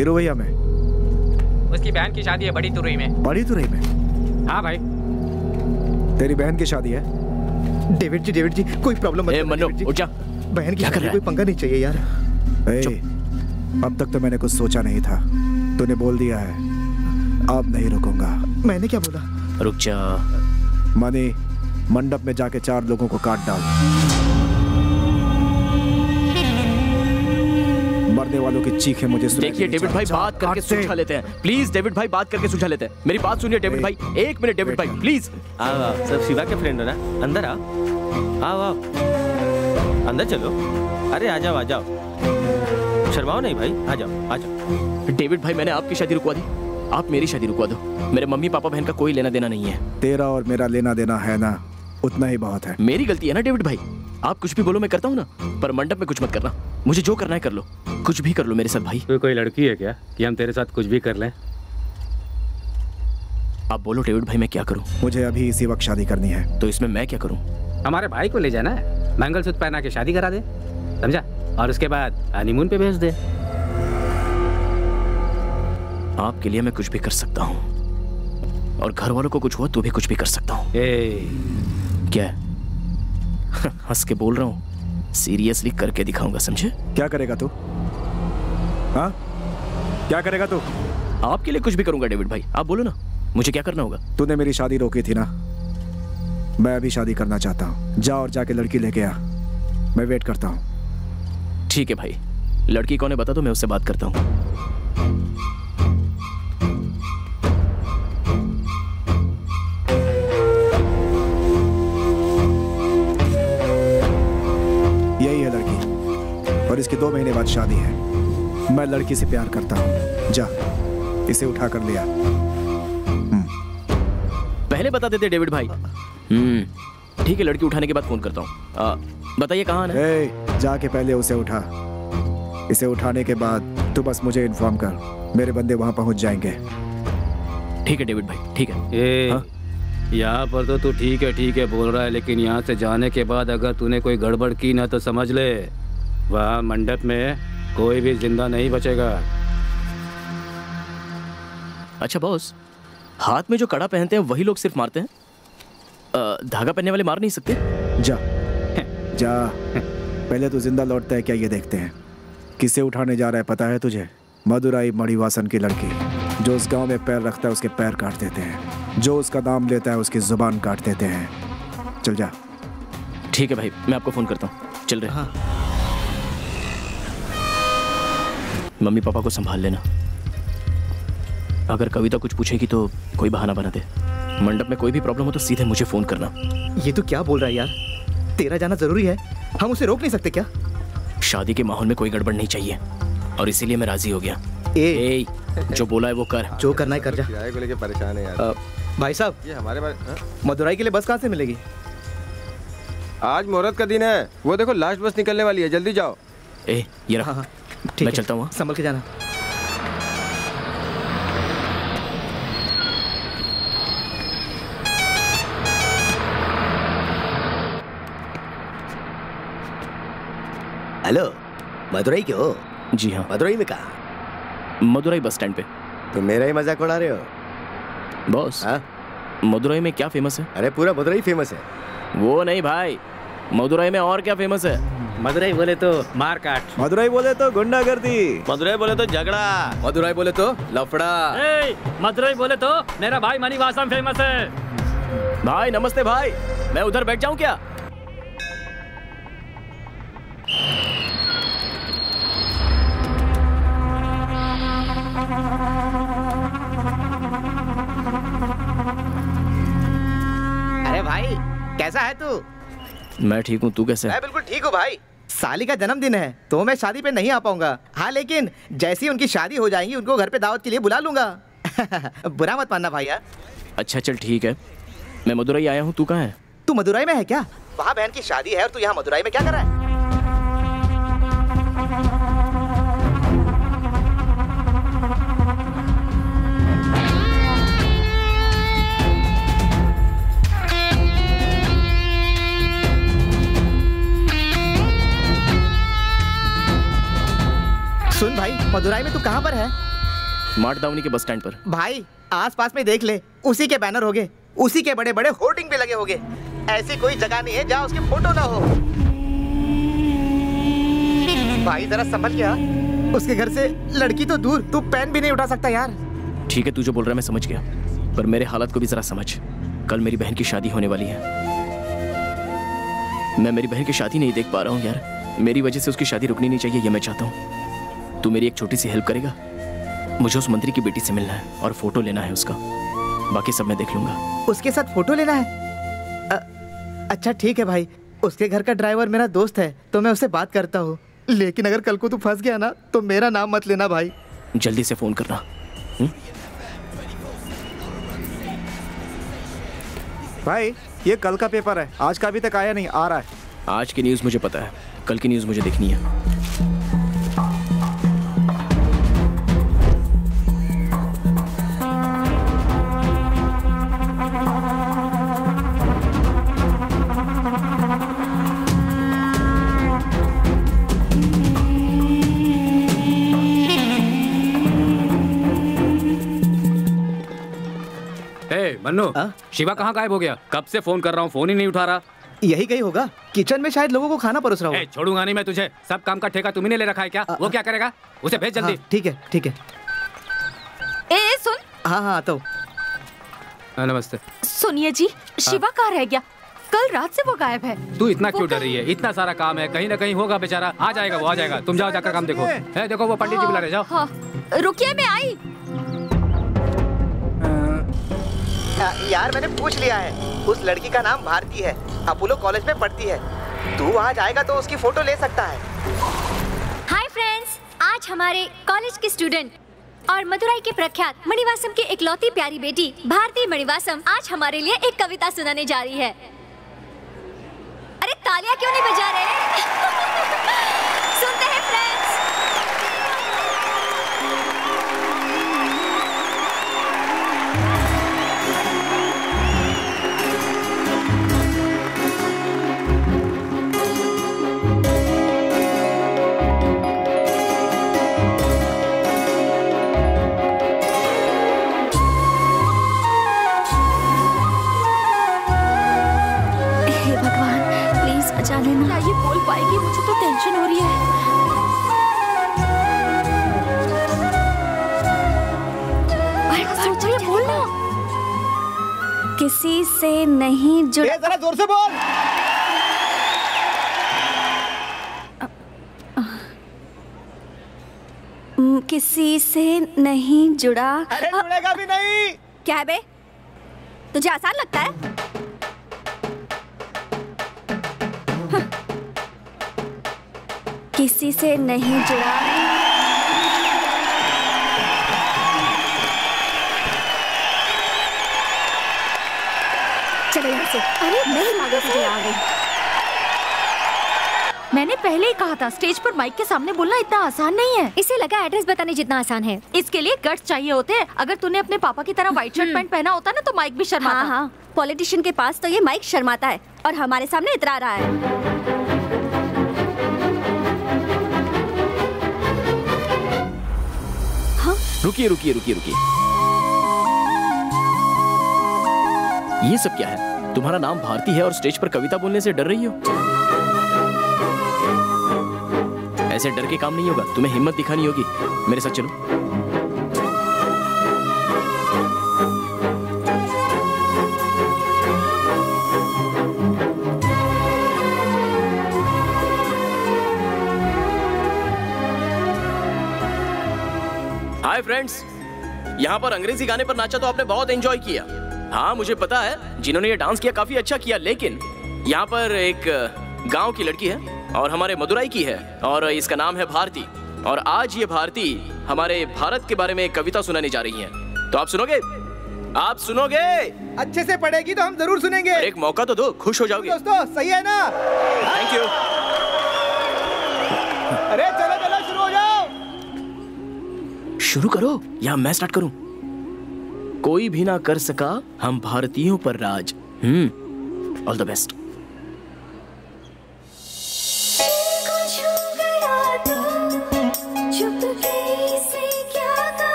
तिरुवैया में। में उसकी बहन की शादी है बड़ी तुरई में। बड़ी तुरई में? हाँ भाई। तेरी बहन की शादी है? डेविड जी डेविड जी कोई प्रॉब्लम मत जी। उठ जा। बहन की क्या कर शादी कोई पंगा नहीं चाहिए यार। ए, अब तक तो मैंने कुछ सोचा नहीं था। तूने बोल दिया है। अब नहीं रुकूँगा। मैंने क्या बोला? रुक जा। मनी मंडप में जाके चार लोगों को काट डाल। मरने वालों की चीखें मुझे देखिए डेविड भाई बात करके। सुलझा लेते हैं। प्लीज़ डेविड भाई बात करके सुलझा लेते हैं। मेरी बात सुनिए डेविड भाई। एक मिनट डेविड भाई प्लीज़। आओ आओ सब शिवा के फ्रेंड हो ना? अंदर आओ। आओ आओ। अंदर चलो। अरे आ जाओ आ जाओ। शर्माओ नहीं भाई। आ जाओ आ जाओ। डेविड भाई मैंने आपकी शादी रुकवा दी। आप मेरी शादी रुकवा दो। मेरे मम्मी पापा बहन का कोई लेना देना नहीं है। तेरा और मेरा लेना देना है ना? उतना ही बहुत है। मेरी गलती है ना डेविड भाई? आप कुछ भी बोलो मैं करता हूँ ना पर मंडप में कुछ मत करना। मुझे जो करना है कर लो। कुछ भी कर लो मेरे साथ भाई। कोई कोई लड़की है क्या कि हम तेरे साथ कुछ भी कर लें? आप बोलो डेविड भाई मैं क्या करूँ? मुझे अभी इसी वक्त शादी करनी है। तो इसमें मैं क्या करूँ? हमारे भाई को ले जाना है। मंगलसूत्र पहना के शादी करा दे समझा? और उसके बाद हनीमून पे भेज दे। आपके लिए मैं कुछ भी कर सकता हूँ। और घर वालों को कुछ हुआ तो भी कुछ भी कर सकता हूँ। क्या है? हंस के बोल रहा हूँ। सीरियसली करके दिखाऊँगा समझे? क्या करेगा तू? हाँ? क्या करेगा तू? आपके लिए कुछ भी करूँगा डेविड भाई। आप बोलो ना। मुझे क्या करना होगा? तूने मेरी शादी रोकी थी ना? मैं अभी शादी करना चाहता हूँ। जा और जाके लड़की लेके आ। मैं वेट करता हूँ। ठीक है भाई। लड़की कौन है बता दो मैं उससे बात करता है। और इसके दो महीने बाद शादी है। मैं लड़की से प्यार करता हूँ। जा इसे उठा कर लिया पहले बता देते डेविड भाई। हम्म ठीक है लड़की उठाने के बाद फ़ोन करता हूँ। बताइए कहाँ है? जाके पहले उसे उठा। इसे उठाने के बाद तू बस मुझे इन्फॉर्म कर। मेरे बंदे वहाँ पहुँच जाएँगे। ठीक है डेविड भाई ठीक है। ए यहाँ पर तो तू ठीक है ठीक है बोल रहा है लेकिन यहाँ से जाने के बाद अगर तूने कोई गड़बड़ की ना तो समझ ले। वहाँ मंडप में कोई भी ज़िंदा नहीं बचेगा। अच्छा बॉस हाथ में जो कड़ा पहनते हैं वही लोग सिर्फ़ मारते हैं? धागा पहनने वाले मार नहीं सकते? जा जा। पहले तो ज़िंदा लौटता है क्या ये देखते हैं? किसे उठाने जा रहा है पता है तुझे? मदुराई मणिवासन की लड़की जो उस गाँव में पैर रखता है उसके पैर काट देते हैं। जो उसका नाम लेता है उसकी ज़ुबान काट देते हैं। चल जा। ठीक है भाई मैं आपको फ़ोन करता हूँ। चल रहे हाँ। मम्मी पापा को संभाल लेना। अगर कविता कुछ पूछेगी तो कोई बहाना बना दे। मंडप में कोई भी प्रॉब्लम हो तो सीधे मुझे फ़ोन करना। ये तो क्या बोल रहा है यार? तेरा जाना ज़रूरी है। हम उसे रोक नहीं सकते क्या? शादी के माहौल में कोई गड़बड़ नहीं चाहिए। और इसीलिए मैं राज़ी हो गया। ए, ए जो बोला है वो कर। जो करना है कर जा। को लेके परेशान है यार। अ, भाई साहब ये हमारे हाँ? मदुराई के लिए बस कहाँ से मिलेगी? आज मुहूर्त का दिन है। वो देखो लास्ट बस निकलने वाली है। जल्दी जाओ। ए ये रहा हाँ, मैं चलता हूँ हाँ? संभल के जाना। हेलो मदुरई के हो जी हाँ। मदुरई में कहा? मदुरई बस स्टैंड पे। तो मेरा ही मज़ाक उड़ा रहे हो? बॉस मदुराई में क्या फ़ेमस है? अरे पूरा मदुरई फ़ेमस है। वो नहीं भाई मदुरई में और क्या फ़ेमस है? मदुरई बोले तो मारकाट मदुरई बोले तो गुंडागर्दी। मदुरई बोले तो झगड़ा। मदुरई बोले तो लफड़ा। मदुरई बोले तो मेरा भाई मनी वासम फ़ेमस है। भाई नमस्ते भाई। मैं उधर बैठ जाऊँ क्या? भाई कैसा है तू? मैं ठीक हूँ तू कैसे? मैं बिल्कुल ठीक हूँ भाई। साली का जन्मदिन है तो मैं शादी पे नहीं आ पाऊँगा। हाँ लेकिन जैसी उनकी शादी हो जाएगी उनको घर पे दावत के लिए बुला लूँगा। बुरा मत मानना भाई यार अच्छा चल ठीक है। मैं मदुरई आया हूँ तू कहाँ है? तू मदुरई में है क्या? वहाँ बहन की शादी है और तू यहाँ मदुरई में क्या कर रहा है? सुन भाई मदुरई में तू कहाँ पर है? माट दावनी के बस स्टैंड पर। भाई आस पास में देख ले उसी के बैनर होगे उसी के बड़े बड़े होर्डिंग भी लगे होंगे। ऐसी कोई जगह नहीं है जहाँ उसकी फ़ोटो ना हो। भाई जरा संभल गया उसके घर से लड़की तो दूर तू पेन भी नहीं उठा सकता यार। ठीक है तू जो बोल रहा है मैं समझ गया। पर मेरे हालत को भी जरा समझ। कल मेरी बहन की शादी होने वाली है। मैं मेरी बहन की शादी नहीं देख पा रहा हूँ यार। मेरी वजह से उसकी शादी रुकनी नहीं चाहिए ये मैं चाहता हूँ। तू मेरी एक छोटी सी हेल्प करेगा। मुझे उस मंत्री की बेटी से मिलना है और फ़ोटो लेना है उसका। बाकी सब मैं देख लूँगा। उसके साथ फ़ोटो लेना है? अ, अच्छा ठीक है भाई। उसके घर का ड्राइवर मेरा दोस्त है तो मैं उससे बात करता हूँ। लेकिन अगर कल को तू फंस गया ना तो मेरा नाम मत लेना भाई। जल्दी से फ़ोन करना। भाई ये कल का पेपर है। आज का अभी तक आया नहीं आ रहा है। आज की न्यूज़ मुझे पता है। कल की न्यूज़ मुझे देखनी है। मन्नू शिवा कहाँ गायब हो गया? कब से फ़ोन कर रहा हूँ फ़ोन ही नहीं उठा रहा। यही कहीं होगा। किचन में शायद लोगों को खाना परोस रहा होगा। छोड़ूँगा नहीं मैं तुझे। सब काम का ठेका तुम्ही ने ले रखा है क्या? वो क्या करेगा? उसे भेज जल्दी। हाँ, ठीक है ठीक है। ए, सुन। हाँ हाँ तो। हाँ, नमस्ते। सुनिए जी शिवा कहाँ रह गया? कल रात से वो गायब है। तू इतना क्यों डर रही है? इतना सारा काम है कहीं ना कहीं होगा बेचारा। आ जाएगा वो आ जाएगा। तुम जाओ जाकर काम देखो। है देखो वो पंडित जी बुला रहे जाओ। हाँ। रुकिए मैं आई। यार, मैंने पूछ लिया है। उस लड़की का नाम भारती है। अपोलो कॉलेज में पढ़ती है। तू वहाँ जाएगा तो उसकी फ़ोटो ले सकता है। हाय फ्रेंड्स आज हमारे कॉलेज के स्टूडेंट और मदुराई के प्रख्यात मणिवासम की इकलौती प्यारी बेटी भारती मणिवासम आज हमारे लिए एक कविता सुनाने जा रही है। अरे तालियाँ क्यों नहीं बजा रहे? टेंशन हो रही है। अरे सोचो ये बोलना किसी से नहीं जुड़ जरा ज़ोर से बोल। किसी से नहीं जुड़ा। अरे जुड़ेगा भी नहीं। क्या है बे? तुझे आसान लगता है हं। किसी से नहीं जुड़ा। चलो यहाँ से। अरे नहीं मांगा तुझे आ गई। मैंने पहले ही कहा था स्टेज पर माइक के सामने बोलना इतना आसान नहीं है। इसे लगा एड्रेस बताने जितना आसान है। इसके लिए गट्स चाहिए होते हैं। अगर तूने अपने पापा की तरह व्हाइट शर्ट पैंट पहना होता ना तो माइक भी शर्माता। हाँ हाँ। पॉलिटिशियन के पास तो ये माइक शर्माता है और हमारे सामने इतरा रहा है। रुकिए रुकिए रुकिए रुकिए। ये सब क्या है? तुम्हारा नाम भारती है और स्टेज पर कविता बोलने से डर रही हो? ऐसे डर के काम नहीं होगा। तुम्हें हिम्मत दिखानी होगी। मेरे साथ चलो। हाय फ्रेंड्स यहाँ पर अंग्रेज़ी गाने पर नाचा तो आपने बहुत एंजॉय किया। हाँ मुझे पता है जिन्होंने ये डांस किया काफ़ी अच्छा किया लेकिन यहाँ पर एक गाँव की लड़की है और हमारे मदुराई की है और इसका नाम है भारती। और आज ये भारती हमारे भारत के बारे में एक कविता सुनाने जा रही है। तो आप सुनोगे? आप सुनोगे? अच्छे से पढ़ेगी तो हम ज़रूर सुनेंगे। एक मौका तो दो खुश हो जाओगे। दोस्तों सही है ना? थैंक यू अरे चलो शुरू करो या मैं स्टार्ट करूँ? कोई भी ना कर सका हम भारतीयों पर राज। हम्म ऑल द बेस्ट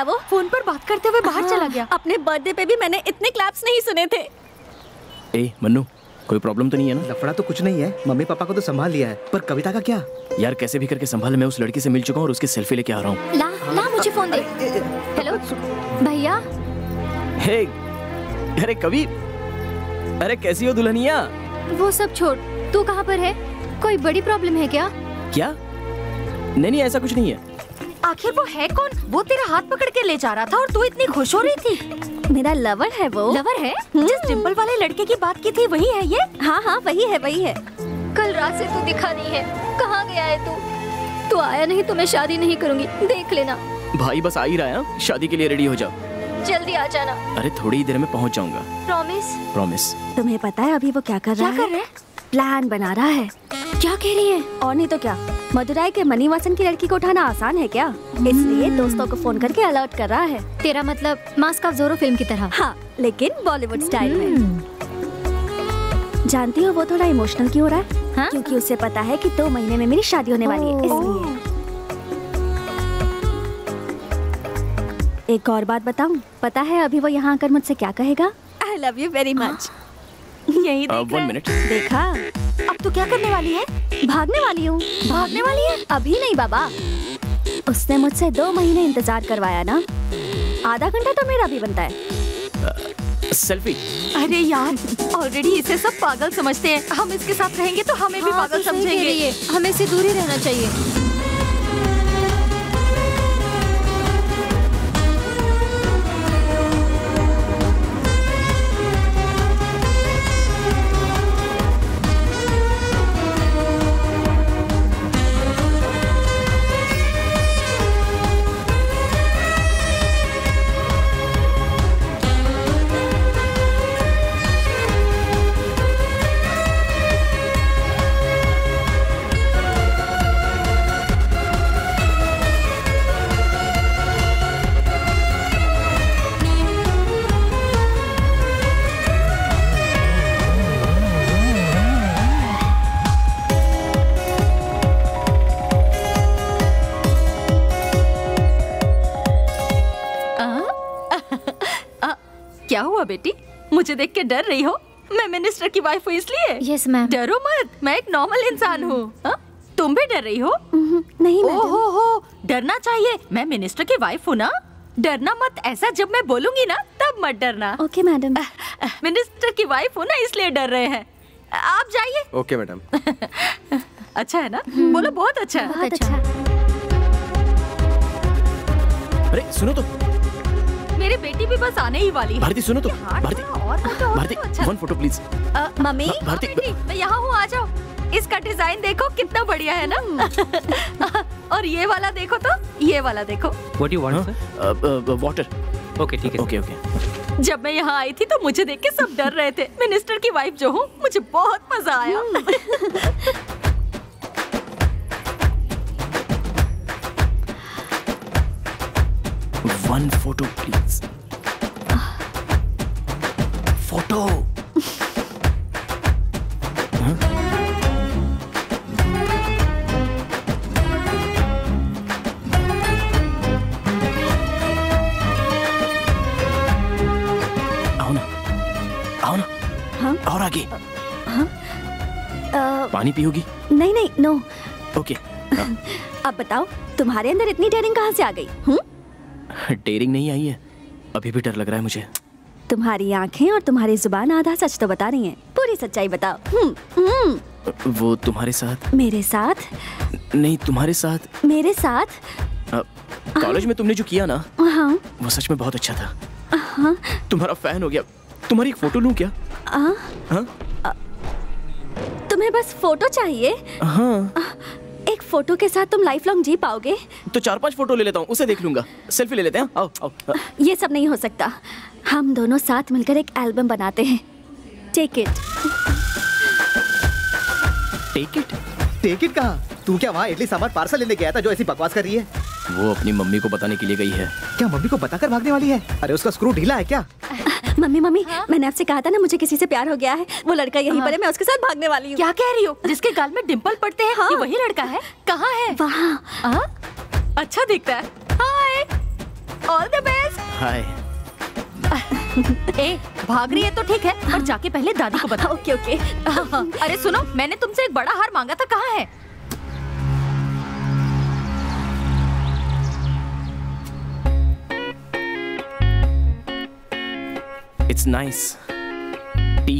गया वो? फ़ोन पर बात करते हुए बाहर चला गया। अपने बर्थडे पे भी मैंने इतने क्लैप्स नहीं सुने थे। ए मन्नू कोई प्रॉब्लम तो नहीं है ना? लफड़ा तो कुछ नहीं है। मम्मी पापा को तो संभाल लिया है। पर कविता का क्या? यार कैसे भी करके संभाल मैं उस लड़की से मिल चुका हूँ और उसकी सेल्फी लेके आ रहा हूँ। ला ला मुझे फ़ोन दे। हेलो भैया? हे अरे कवि अरे कैसी हो दुल्हनिया? वो सब छोड़ तू कहाँ पर है? कोई बड़ी प्रॉब्लम है क्या? क्या? नहीं नहीं ऐसा कुछ नहीं है। आखिर वो है कौन? वो तेरा हाथ पकड़ के ले जा रहा था और तू इतनी खुश हो रही थी। मेरा लवर है वो। लवर है? जिस डिम्पल वाले लड़के की बात की थी वही है ये? हाँ हाँ वही है वही है। कल रात से तू दिखा नहीं है। कहाँ गया है तू? तू आया नहीं तो मैं शादी नहीं करूँगी। देख लेना। भाई बस आ ही रहा है शादी के लिए रेडी हो जाओ। जल्दी आ जाना। अरे थोड़ी देर में पहुँच जाऊँगा। प्रॉमिस प्रॉमिस तुम्हें पता है अभी वो क्या कर रहा क्या है? कर रहा है? प्लान बना रहा है। क्या कह रही है? और नहीं तो क्या? मदुराई के मनीवासन की लड़की को उठाना आसान है क्या? इसलिए दोस्तों को फ़ोन करके अलर्ट कर रहा है। तेरा मतलब मास्क ऑफ़ जोरो फ़िल्म की तरह। हाँ लेकिन बॉलीवुड स्टाइल में। जानती हो वो थोड़ा इमोशनल क्यों हो रहा है? हाँ? क्योंकि उसे पता है कि दो महीने में मेरी शादी होने वाली है इसलिए। एक और बात बताऊँ? पता है अभी वो यहाँ आकर मुझसे क्या कहेगा? I love you very much यही देख रहा है। देखा? अब तो क्या करने वाली है? भागने वाली हूँ। भागने वाली है? अभी नहीं बाबा। उसने मुझसे दो महीने इंतज़ार करवाया ना। आधा घंटा तो मेरा भी बनता है। सेल्फी अरे यार ऑलरेडी इसे सब पागल समझते हैं। हम इसके साथ रहेंगे तो हमें भी हाँ, पागल तू समझेंगे। हमें इससे दूर ही रहना चाहिए। मुझे देख के डर रही हो? मैं मिनिस्टर की वाइफ हूँ इसलिए। यस मैम डरो मत मैं एक नॉर्मल इंसान हूँ। हाँ? तुम भी डर रही हो? नहीं ओ हो हो डरना चाहिए। मैं मिनिस्टर की वाइफ हूँ ना? डरना मत ऐसा जब मैं बोलूँगी ना तब मत डरना। ओके मैडम मिनिस्टर की वाइफ हूँ ना इसलिए डर रहे हैं। आप जाइए। ओके मैडम अच्छा है ना? बोलो बहुत अच्छा बहुत अच्छा। अरे सुनो तो। मेरी बेटी भी बस आने ही वाली है। भारती सुनो तो। भारती और Bharti one photo please mummy Bharti मैं यहाँ हूँ आ जाओ। इसका डिज़ाइन देखो कितना बढ़िया है ना। और ये वाला देखो तो ये वाला देखो। What you want water okay ठीक है ओके ओके जब मैं यहाँ आई थी तो मुझे देख के सब डर रहे थे। मिनिस्टर की वाइफ जो हूँ मुझे बहुत मज़ा आया। वन फ़ोटो प्लीज़ फ़ोटो और आगे। हाँ? आ, uh, पानी पियोगी? नहीं नहीं नो ओके अब बताओ तुम्हारे अंदर इतनी डेरिंग कहाँ से आ गई? हम्म डेयरिंग नहीं आई है। अभी भी डर लग रहा है मुझे। तुम्हारी आँखें और तुम्हारी ज़ुबान आधा सच तो बता रही हैं। पूरी सच्चाई बताओ। हम्म हम्म। वो तुम्हारे साथ? मेरे साथ? नहीं तुम्हारे साथ। मेरे साथ? कॉलेज में तुमने जो किया ना हाँ। वो सच में बहुत अच्छा था। हाँ। तुम्हारा फ़ैन हो गया। तुम्हारी एक फ़ोटो लूँ क्या? हाँ? तुम्हें बस फ़ोटो चाहिए? हाँ। एक फ़ोटो के साथ तुम लाइफ लॉन्ग जी पाओगे? तो चार पाँच फ़ोटो ले लेता हूँ उसे देख लूँगा। सेल्फी ले लेते हैं आओ आओ ये सब नहीं हो सकता। हम दोनों साथ मिलकर एक एल्बम बनाते हैं। Take it take it take it कहा? तू क्या वहाँ इडली सांभर पार्सल लेने गया था जो ऐसी बकवास कर रही है? वो अपनी मम्मी को बताने के लिए गई है। क्या मम्मी को बताकर भागने वाली है? अरे उसका स्क्रू ढीला है क्या? मम्मी मम्मी मैंने आपसे कहा था ना मुझे किसी से प्यार हो गया है। वो लड़का यहीं पर है मैं उसके साथ भागने वाली हूँ। क्या कह रही हो? जिसके गाल में डिम्पल पड़ते हैं ये वही लड़का है? कहाँ है? वहाँ। अच्छा दिखता है। Hi all the best hi ए भाग रही है तो ठीक है पर जाके पहले दादी को बता। Okay okay. अरे सुनो मैंने तुमसे एक बड़ा हार मांगा था कहाँ है? इट्स नाइस टी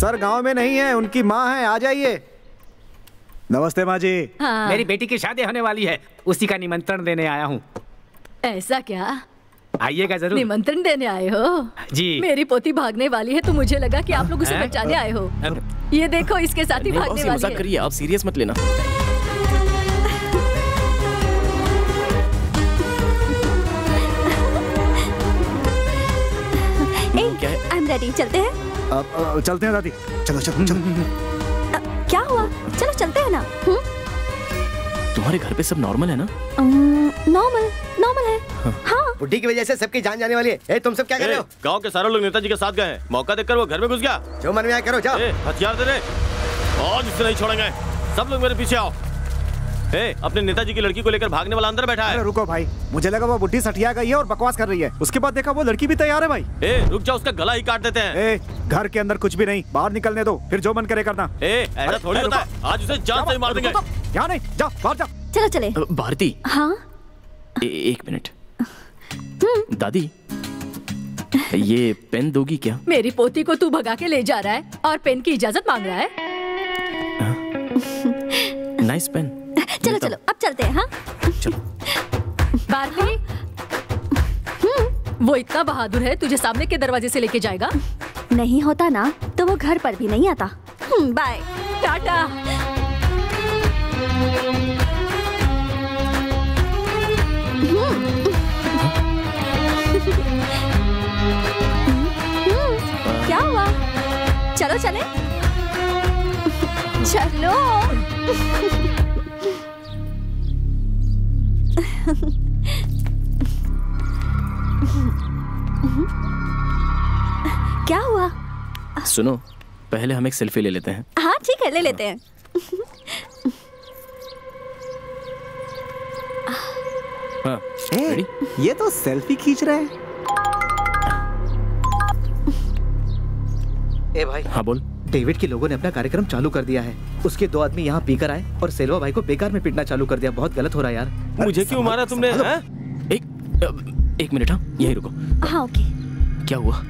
सर गाँव में नहीं है उनकी माँ है आ जाइए। नमस्ते माँ जी हाँ। मेरी बेटी की शादी होने वाली है उसी का निमंत्रण देने आया हूँ। ऐसा क्या? आइएगा ज़रूर। निमंत्रण देने आए हो? जी। मेरी पोती भागने वाली है तो मुझे लगा कि आप लोग उसे बचाने आए हो। ये देखो इसके साथ ही भागने वाली मज़ाक है। करिए आप सीरियस मत लेना। क्या है? आई एम रेडी चलते हैं? अब अब चलते हैं दादी। चलो चलो चलो। क्या हुआ? चलो चलते हैं ना। तुम्हारे घर पे सब नॉर्मल है ना? नॉर्मल नॉर्मल है। हाँ। बुढ़ी की वजह से सबकी जान जाने वाली है। ए, तुम सब क्या कर रहे हो? गाँव के सारे लोग नेताजी के साथ गए हैं। मौका देखकर वो घर में घुस गया। जो मन में आया करो जाओ। हथियार दे रहे और जिससे नहीं छोड़ेंगे सब लोग मेरे पीछे आओ। ए, अपने नेताजी की लड़की को लेकर भागने वाला अंदर बैठा है। रुको भाई। मुझे लगा वो बुढ़ी सठिया गई है और बकवास कर रही है। उसके बाद देखा वो लड़की भी तैयार है भाई। ए, रुक जाओ उसका गला ही काट देते हैं। ए, घर के अंदर कुछ भी नहीं। बाहर निकलने दो। फिर जो मन करे करना। ए, ऐसा थोड़ी होता है। आज उसे जान से मार देंगे। यहाँ नहीं। जाओ बाहर जाओ। चलो चले। भारती। हाँ? एक मिनट। दादी ये पेन दोगी क्या? मेरी पोती को तू भगा के ले जा रहा है और पेन की इजाज़त मांग रहा है। Nice pen. चलो चलो अब चलते हैं हाँ? भारती वो इतना बहादुर है तुझे सामने के दरवाजे से लेके जाएगा? नहीं होता ना तो वो घर पर भी नहीं आता। Hmm, bye tata. क्या हुआ? चलो चले। चलो। क्या हुआ? सुनो पहले हम एक सेल्फी ले लेते हैं। हाँ ठीक है ले लेते हैं। हाँ ए, ये तो सेल्फी खींच रहे हैं। ए भाई हाँ बोल। डेविड के लोगों ने अपना कार्यक्रम चालू कर दिया है। उसके दो आदमी यहाँ पीकर आए और सेल्वा भाई को बेकार में पीटना चालू कर दिया। बहुत गलत हो रहा है यार। मुझे क्यों मारा तुमने एक एक मिनट हाँ यही रुको। हाँ ओके। क्या हुआ?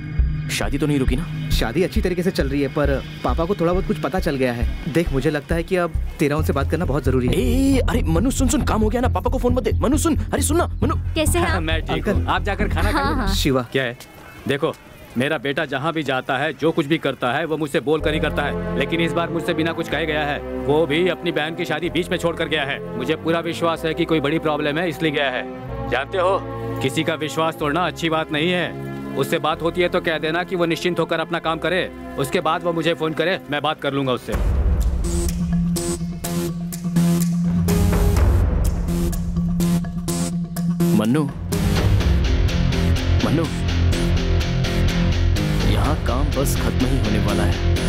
शादी तो नहीं रुकी ना? शादी अच्छी तरीके से चल रही है पर पापा को थोड़ा बहुत कुछ पता चल गया है। देख मुझे लगता है कि अब तेरा उनसे बात करना बहुत ज़रूरी है। ए, अरे मनु सुन सुन काम हो गया ना? पापा को फ़ोन मत दे। मनु सुन अरे सुन ना मनु। कैसे हैं? मैं ठीक हूँ। आप जाकर खाना हाँ, हाँ। शिवा। क्या है? देखो मेरा बेटा जहाँ भी जाता है, जो कुछ भी करता है, वो मुझसे बोल कर ही करता है। लेकिन इस बार मुझसे बिना कुछ कहे गया है। वो भी अपनी बहन की शादी बीच में छोड़ कर गया है। मुझे पूरा विश्वास है कि कोई बड़ी प्रॉब्लम है, इसलिए गया है। जानते हो, किसी का विश्वास तोड़ना अच्छी बात नहीं है। उससे बात होती है तो कह देना कि वो निश्चिंत होकर अपना काम करे। उसके बाद वो मुझे फ़ोन करे, मैं बात कर लूँगा उससे। मन्नू। मन्नू। यहाँ काम बस खत्म ही होने वाला है?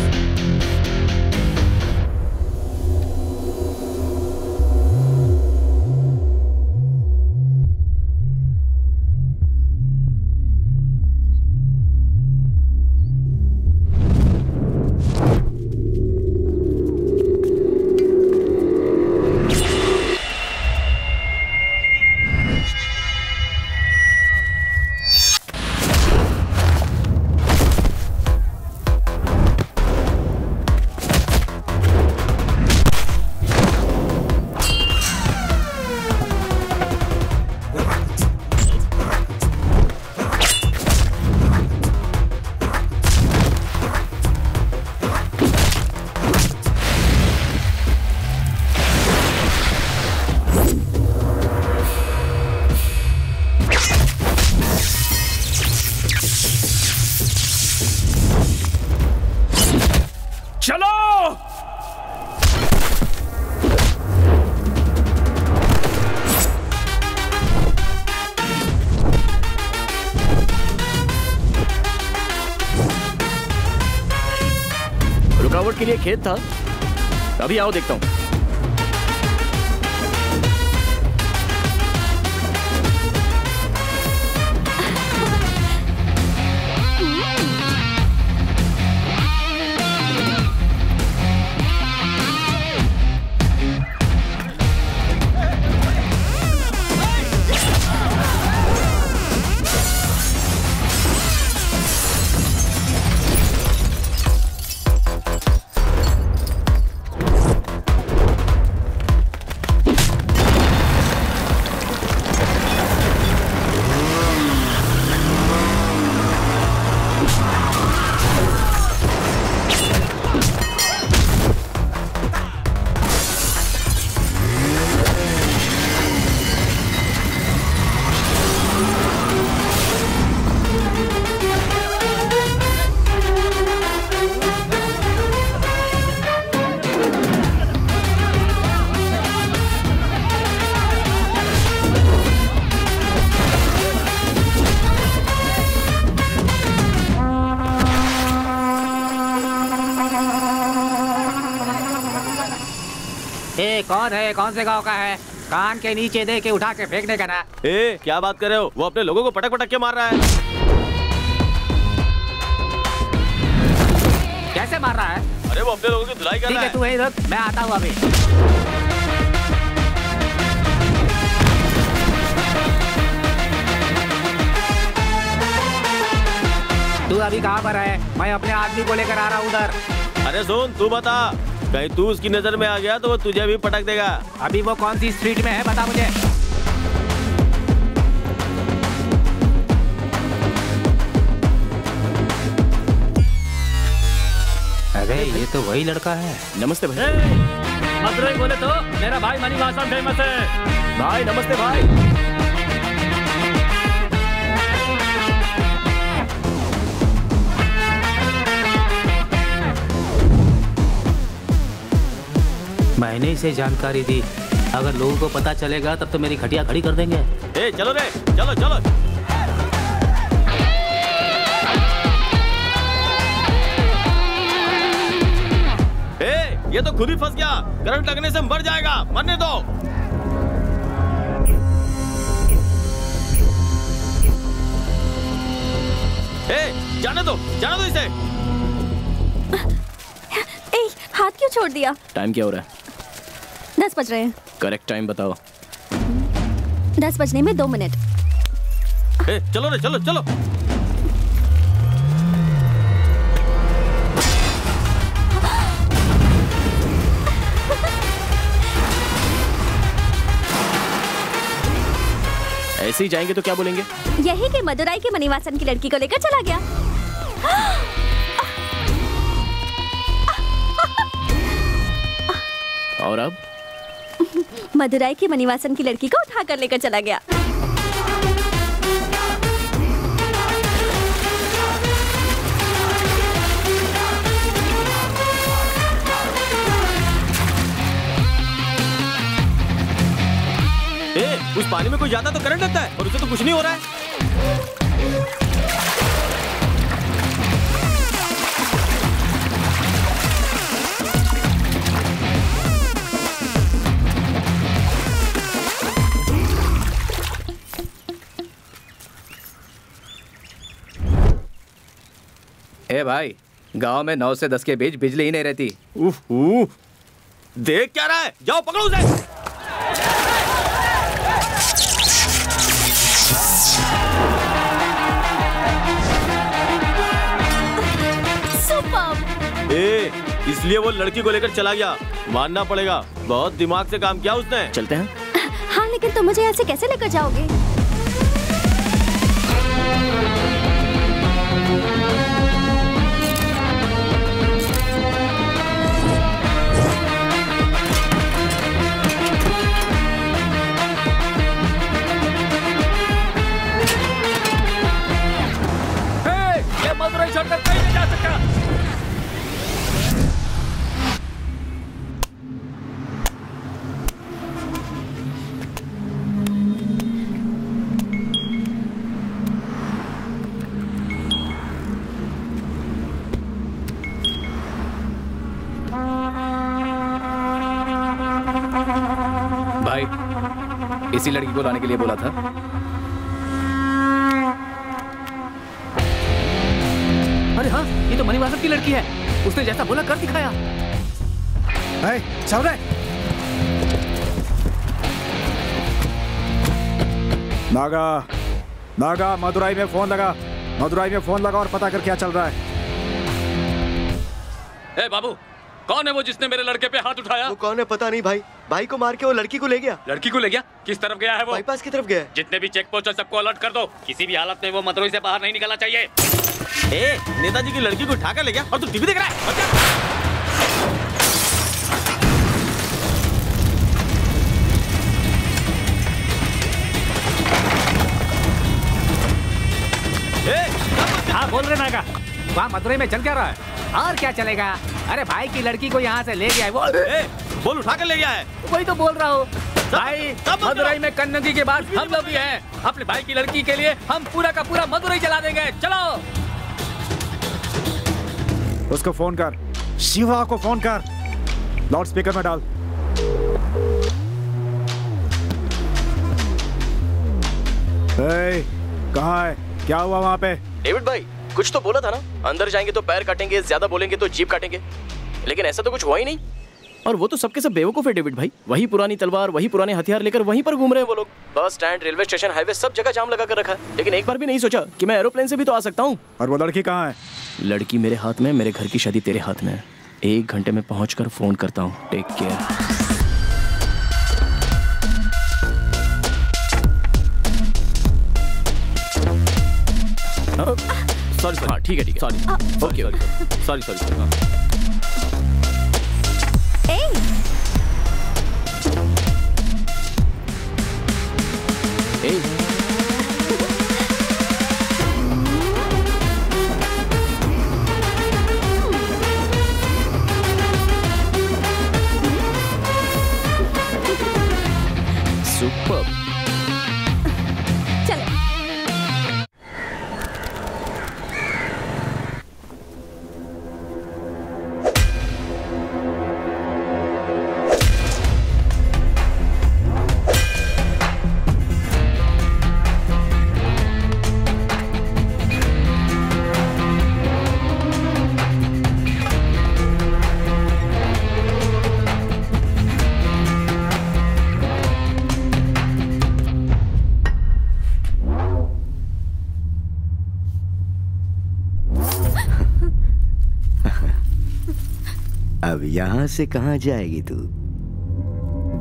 खेत था। अभी आओ देखता हूँ। कौन है कौन से गाँव का है? कान के नीचे दे के उठा के फेंकने का ना। ए क्या बात कर रहे हो? वो अपने लोगों को पटक पटक के मार रहा है? कैसे मार रहा है? अरे वो अपने लोगों की धुलाई कर रहा है तू वहीं रुक मैं आता हूँ अभी। तू अभी कहाँ पर है? मैं अपने आदमी को लेकर आ रहा हूँ उधर। अरे सुन तू बता। कहीं तू उसकी नज़र में आ गया तो वो तुझे भी पटक देगा। अभी वो कौन सी स्ट्रीट में है बता मुझे। अरे ये तो वही लड़का है। नमस्ते भाई। बोले तो मेरा भाई मणिवासन फ़ेमस है। भाई नमस्ते भाई। मैंने इसे जानकारी दी। अगर लोगों को पता चलेगा तब तो मेरी खटिया खड़ी कर देंगे। ए चलो रे चलो चलो। ए ये तो खुद ही फंस गया। करंट लगने से मर जाएगा। मरने दो। ए जाने दो जाने दो इसे। ए, हाथ क्यों छोड़ दिया? टाइम क्या हो रहा है? दस बज रहे हैं। करेक्ट टाइम बताओ। दस बजने में दो मिनट। ए चलो रे चलो चलो। ऐसे ही जाएँगे तो क्या बोलेंगे? यही कि मदुराई के मनीवासन की लड़की को लेकर चला गया। और अब? मदुराई के मणिवासन की लड़की को उठा कर लेकर चला गया। ए, उस पानी में कोई जाता तो करंट लगता है और उसे तो कुछ नहीं हो रहा है। ए भाई गाँव में नौ से दस के बीच बिजली ही नहीं रहती। उफ, उफ। देख क्या रहा है? जाओ पकड़ो उसे। ए इसलिए वो लड़की को लेकर चला गया। मानना पड़ेगा बहुत दिमाग से काम किया उसने। चलते हैं। हाँ लेकिन तुम मुझे यहाँ से कैसे लेकर जाओगे? मदुरई छोड़कर कहीं नहीं जा सकता इसी लड़की को लाने के लिए बोला था। तो की लड़की है। उसने जैसा बोला कर दिखाया। चल रहे नागा नागा मदुराई में फ़ोन लगा। मदुराई में फ़ोन लगा और पता कर क्या चल रहा है। ए बाबू कौन है वो जिसने मेरे लड़के पे हाथ उठाया? वो कौन है पता नहीं भाई। भाई को मार के वो लड़की को ले गया। लड़की को ले गया? किस तरफ़ गया है वो? बाईपास की तरफ़ गया जितने भी चेक पोस्ट है सबको अलर्ट कर दो। किसी भी हालत में वो मदुरई से बाहर नहीं निकलना चाहिए। ए नेताजी की लड़की को उठा कर ले गया और तू टीवी देख रहा है। हाँ बोल रहे नागा। वहाँ मदुरई में चल क्या रहा है? और क्या चलेगा? अरे भाई की लड़की को यहाँ से ले गया है वो ए, बोल उठा कर ले गया है। वही तो बोल रहा हूँ। भाई मदुरई में कन्नगी के बाद हम लोग भी हैं। अपने भाई की लड़की के लिए हम पूरा का पूरा मदुरई चला देंगे। चलो। उसको फ़ोन कर। शिवा को फ़ोन कर। लाउड स्पीकर में डाल। कहा है? क्या हुआ वहाँ पे? डेविड भाई, कुछ तो बोला था ना। अंदर जाएँगे तो पैर काटेंगे, ज़्यादा बोलेंगे तो जीप काटेंगे। लेकिन ऐसा तो कुछ हुआ ही नहीं। और वो तो सबके सब बेवकूफ़ है डेविड भाई। वही पुरानी तलवार वही पुराने हथियार लेकर वहीं पर घूम रहे हैं वो लोग। Bus stand railway station highway सब जगह जाम लगा कर रखा है। लेकिन एक बार भी नहीं सोचा कि मैं एरोप्लेन से भी तो आ सकता हूँ। और वो लड़की कहाँ है? लड़की मेरे हाथ में मेरे घर की शादी तेरे हाथ में है। एक घंटे में पहुँच कर फ़ोन करता हूँ। टेक केयर सॉरी सॉरी हाँ ठीक है ठीक है। Sorry okay okay sorry sorry sorry ए यहाँ से कहाँ जाएगी तू?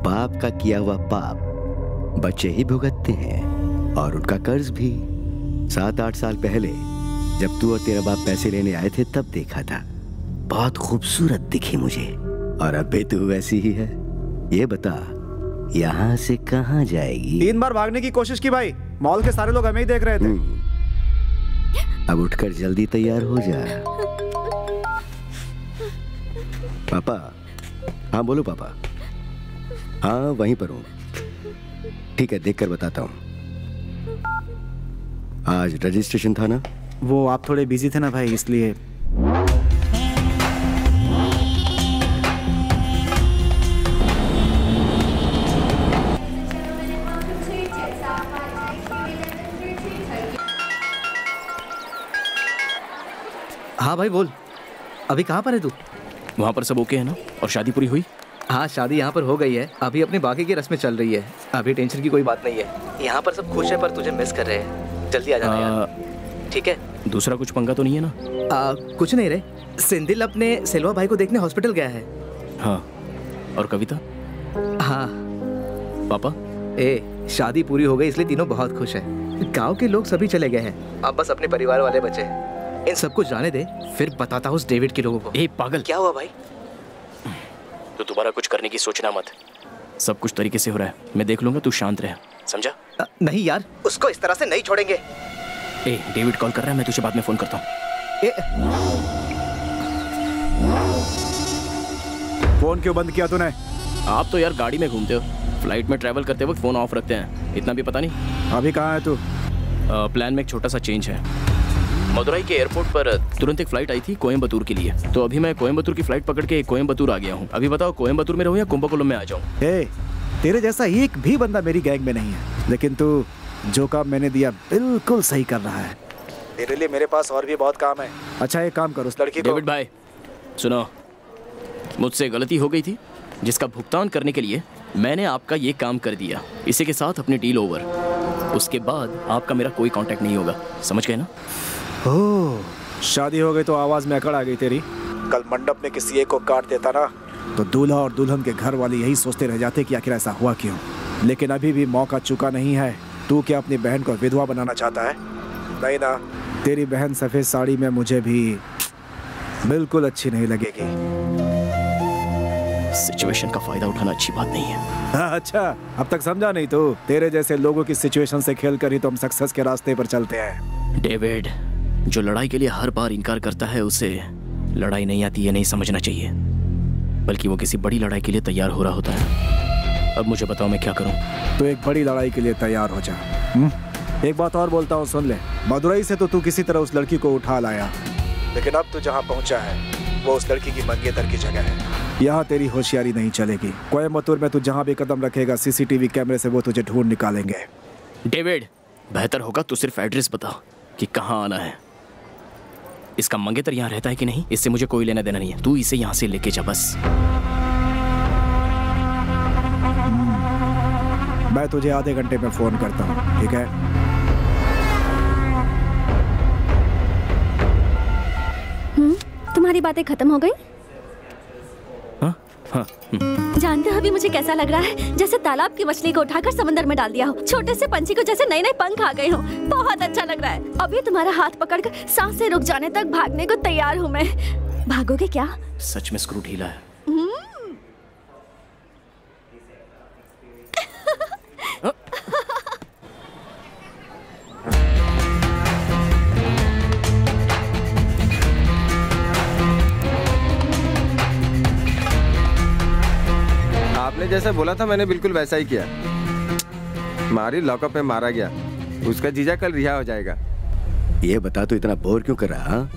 बाप का किया हुआ पाप बच्चे ही भुगतते हैं और उनका कर्ज भी। सात आठ साल पहले जब तू और तेरा बाप पैसे लेने आए थे तब देखा था। बहुत खूबसूरत दिखी मुझे। और अब भी तू वैसी ही है। ये बता यहाँ से कहाँ जाएगी? तीन बार भागने की कोशिश की भाई। मॉल के सारे लोग हमें ही देख रहे थे। अब उठकर जल्दी तैयार हो जा। पापा हाँ बोलो पापा। हाँ वहीं पर हूँ। ठीक है देखकर बताता हूँ। आज रजिस्ट्रेशन था ना? वो आप थोड़े बिज़ी थे ना भाई इसलिए। हाँ भाई बोल। अभी कहाँ पर है तू? वहाँ पर सब ओके है ना? और शादी पूरी हुई? हाँ शादी यहाँ पर हो गई है। अभी अपने बाकी की रस्में चल रही है। अभी टेंशन की कोई बात नहीं है। यहाँ पर सब खुश है पर तुझे मिस कर रहे हैं। जल्दी आ जाना ठीक है? दूसरा कुछ पंगा तो नहीं है ना? आ, कुछ नहीं रे। सिंधिल अपने सेल्वा भाई को देखने हॉस्पिटल गया है। हाँ। और कविता? हाँ। पापा? ए शादी पूरी हो गई इसलिए तीनों बहुत खुश हैं। गाँव के लोग सभी चले गए हैं। अब बस अपने परिवार वाले बचे हैं। इन सबको जाने दे फिर बताता हूँ उस डेविड के लोगों को। ए पागल। क्या हुआ भाई? तो दोबारा कुछ करने की सोचना मत। सब कुछ तरीके से हो रहा है। मैं देख लूँगा तू शांत रह। समझा? नहीं यार। उसको इस तरह से नहीं छोड़ेंगे। ए डेविड कॉल कर रहा है मैं तुझे बाद में फ़ोन करता हूँ। फ़ोन क्यों बंद किया तूने? आप तो यार गाड़ी में घूमते हो। फ़्लाइट में ट्रैवल करते वक्त फ़ोन ऑफ़ रखते हैं। इतना भी पता नहीं? अभी कहाँ है तू? प्लान में एक छोटा सा चेंज है। मदुरई के एयरपोर्ट पर तुरंत एक फ़्लाइट आई थी कोयम्बतूर के लिए। तो अभी मैं कोयम्बतूर की फ़्लाइट पकड़ के कोयम्बतूर आ गया हूँ। अभी बताओ कोयम्बतूर में रहूँ या कुंभकोणम में आ जाऊँ? तेरे जैसा एक भी बंदा मेरी गैंग में नहीं है। लेकिन तू जो काम मैंने दिया बिल्कुल सही कर रहा है। तेरे लिए मेरे पास और भी बहुत काम है। अच्छा एक काम करो। उस लड़की को डेविड भाई सुनो। मुझसे गलती हो गई थी जिसका भुगतान करने के लिए मैंने आपका ये काम कर दिया। इसी के साथ अपनी डील ओवर। उसके बाद आपका मेरा कोई कांटेक्ट नहीं होगा। समझ गए ना? ओह शादी हो गई तो आवाज़ में अकड़ आ गई तेरी। कल मंडप में किसी एक को काट देता ना। तो दूल्हा और दुल्हन के घर वाले यही सोचते रह जाते कि आखिर ऐसा हुआ क्यों? लेकिन अभी भी मौका चुका नहीं है। तू क्या अपनी बहन को विधवा बनाना चाहता है? नहीं ना। तेरी बहन सफ़ेद साड़ी में मुझे भी बिल्कुल अच्छी नहीं लगेगी। सिचुएशन का फ़ायदा उठाना अच्छी बात नहीं है। हाँ, अच्छा। अब तक समझा नहीं तो। तेरे जैसे लोगों की सिचुएशन से खेल कर ही तो हम सक्सेस के रास्ते पर चलते हैं। डेविड जो लड़ाई के लिए हर बार इनकार करता है उसे लड़ाई नहीं आती ये नहीं समझना चाहिए। बल्कि वो किसी बड़ी लड़ाई के लिए तैयार हो रहा होता है। अब मुझे बताओ मैं क्या करूँ? तो एक बड़ी लड़ाई के लिए तैयार हो जा। हम्म? एक बात और बोलता हूँ सुन ले। मदुरई से तो तू किसी तरह उस लड़की को उठा लाया। लेकिन अब तू जहाँ पहुँचा है वो उस लड़की की मंगेतर की जगह है। यहाँ तेरी होशियारी नहीं चलेगी। कोयम्बतूर में तू जहाँ भी कदम रखेगा सीसीटीवी कैमरे से वो तुझे ढूंढ निकालेंगे। डेविड बेहतर होगा तू सिर्फ़ एड्रेस बता कि कहाँ आना है। इसका मंगेतर यहाँ रहता है कि नहीं? इससे मुझे कोई लेना देना नहीं है। तू इसे यहाँ से लेके जा बस। मैं तुझे आधे घंटे में फ़ोन करता हूँ ठीक है? हम्म, तुम्हारी बातें खत्म हो गई? हाँ। जानते हो अभी मुझे कैसा लग रहा है? जैसे तालाब की मछली को उठाकर समंदर में डाल दिया हो। छोटे से पंछी को जैसे नए नए पंख आ गए हो। बहुत अच्छा लग रहा है। अभी तुम्हारा हाथ पकड़कर सांस रुक जाने तक भागने को तैयार हूँ मैं। भागोगे क्या? सच में स्क्रू ढीला है। हम्म, आपने जैसा बोला था मैंने बिल्कुल वैसा ही किया मारी लॉकअप में मारा गया उसका जीजा कल रिहा हो जाएगा ये बता तो इतना बोर क्यों कर रहा हा?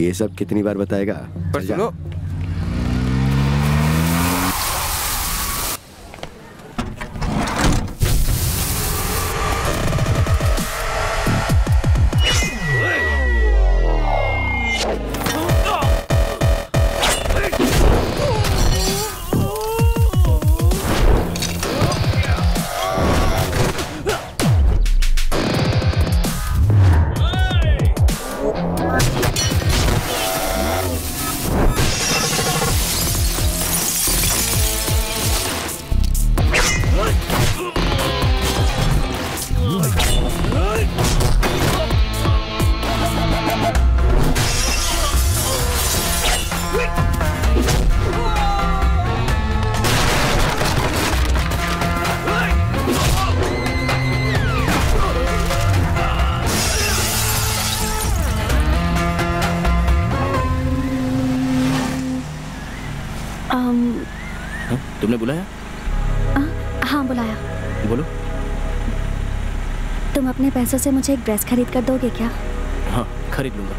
ये सब कितनी बार बताएगा पर। सुनो पैसों से मुझे एक ड्रेस खरीद कर दोगे क्या? हाँ खरीद लूँगा।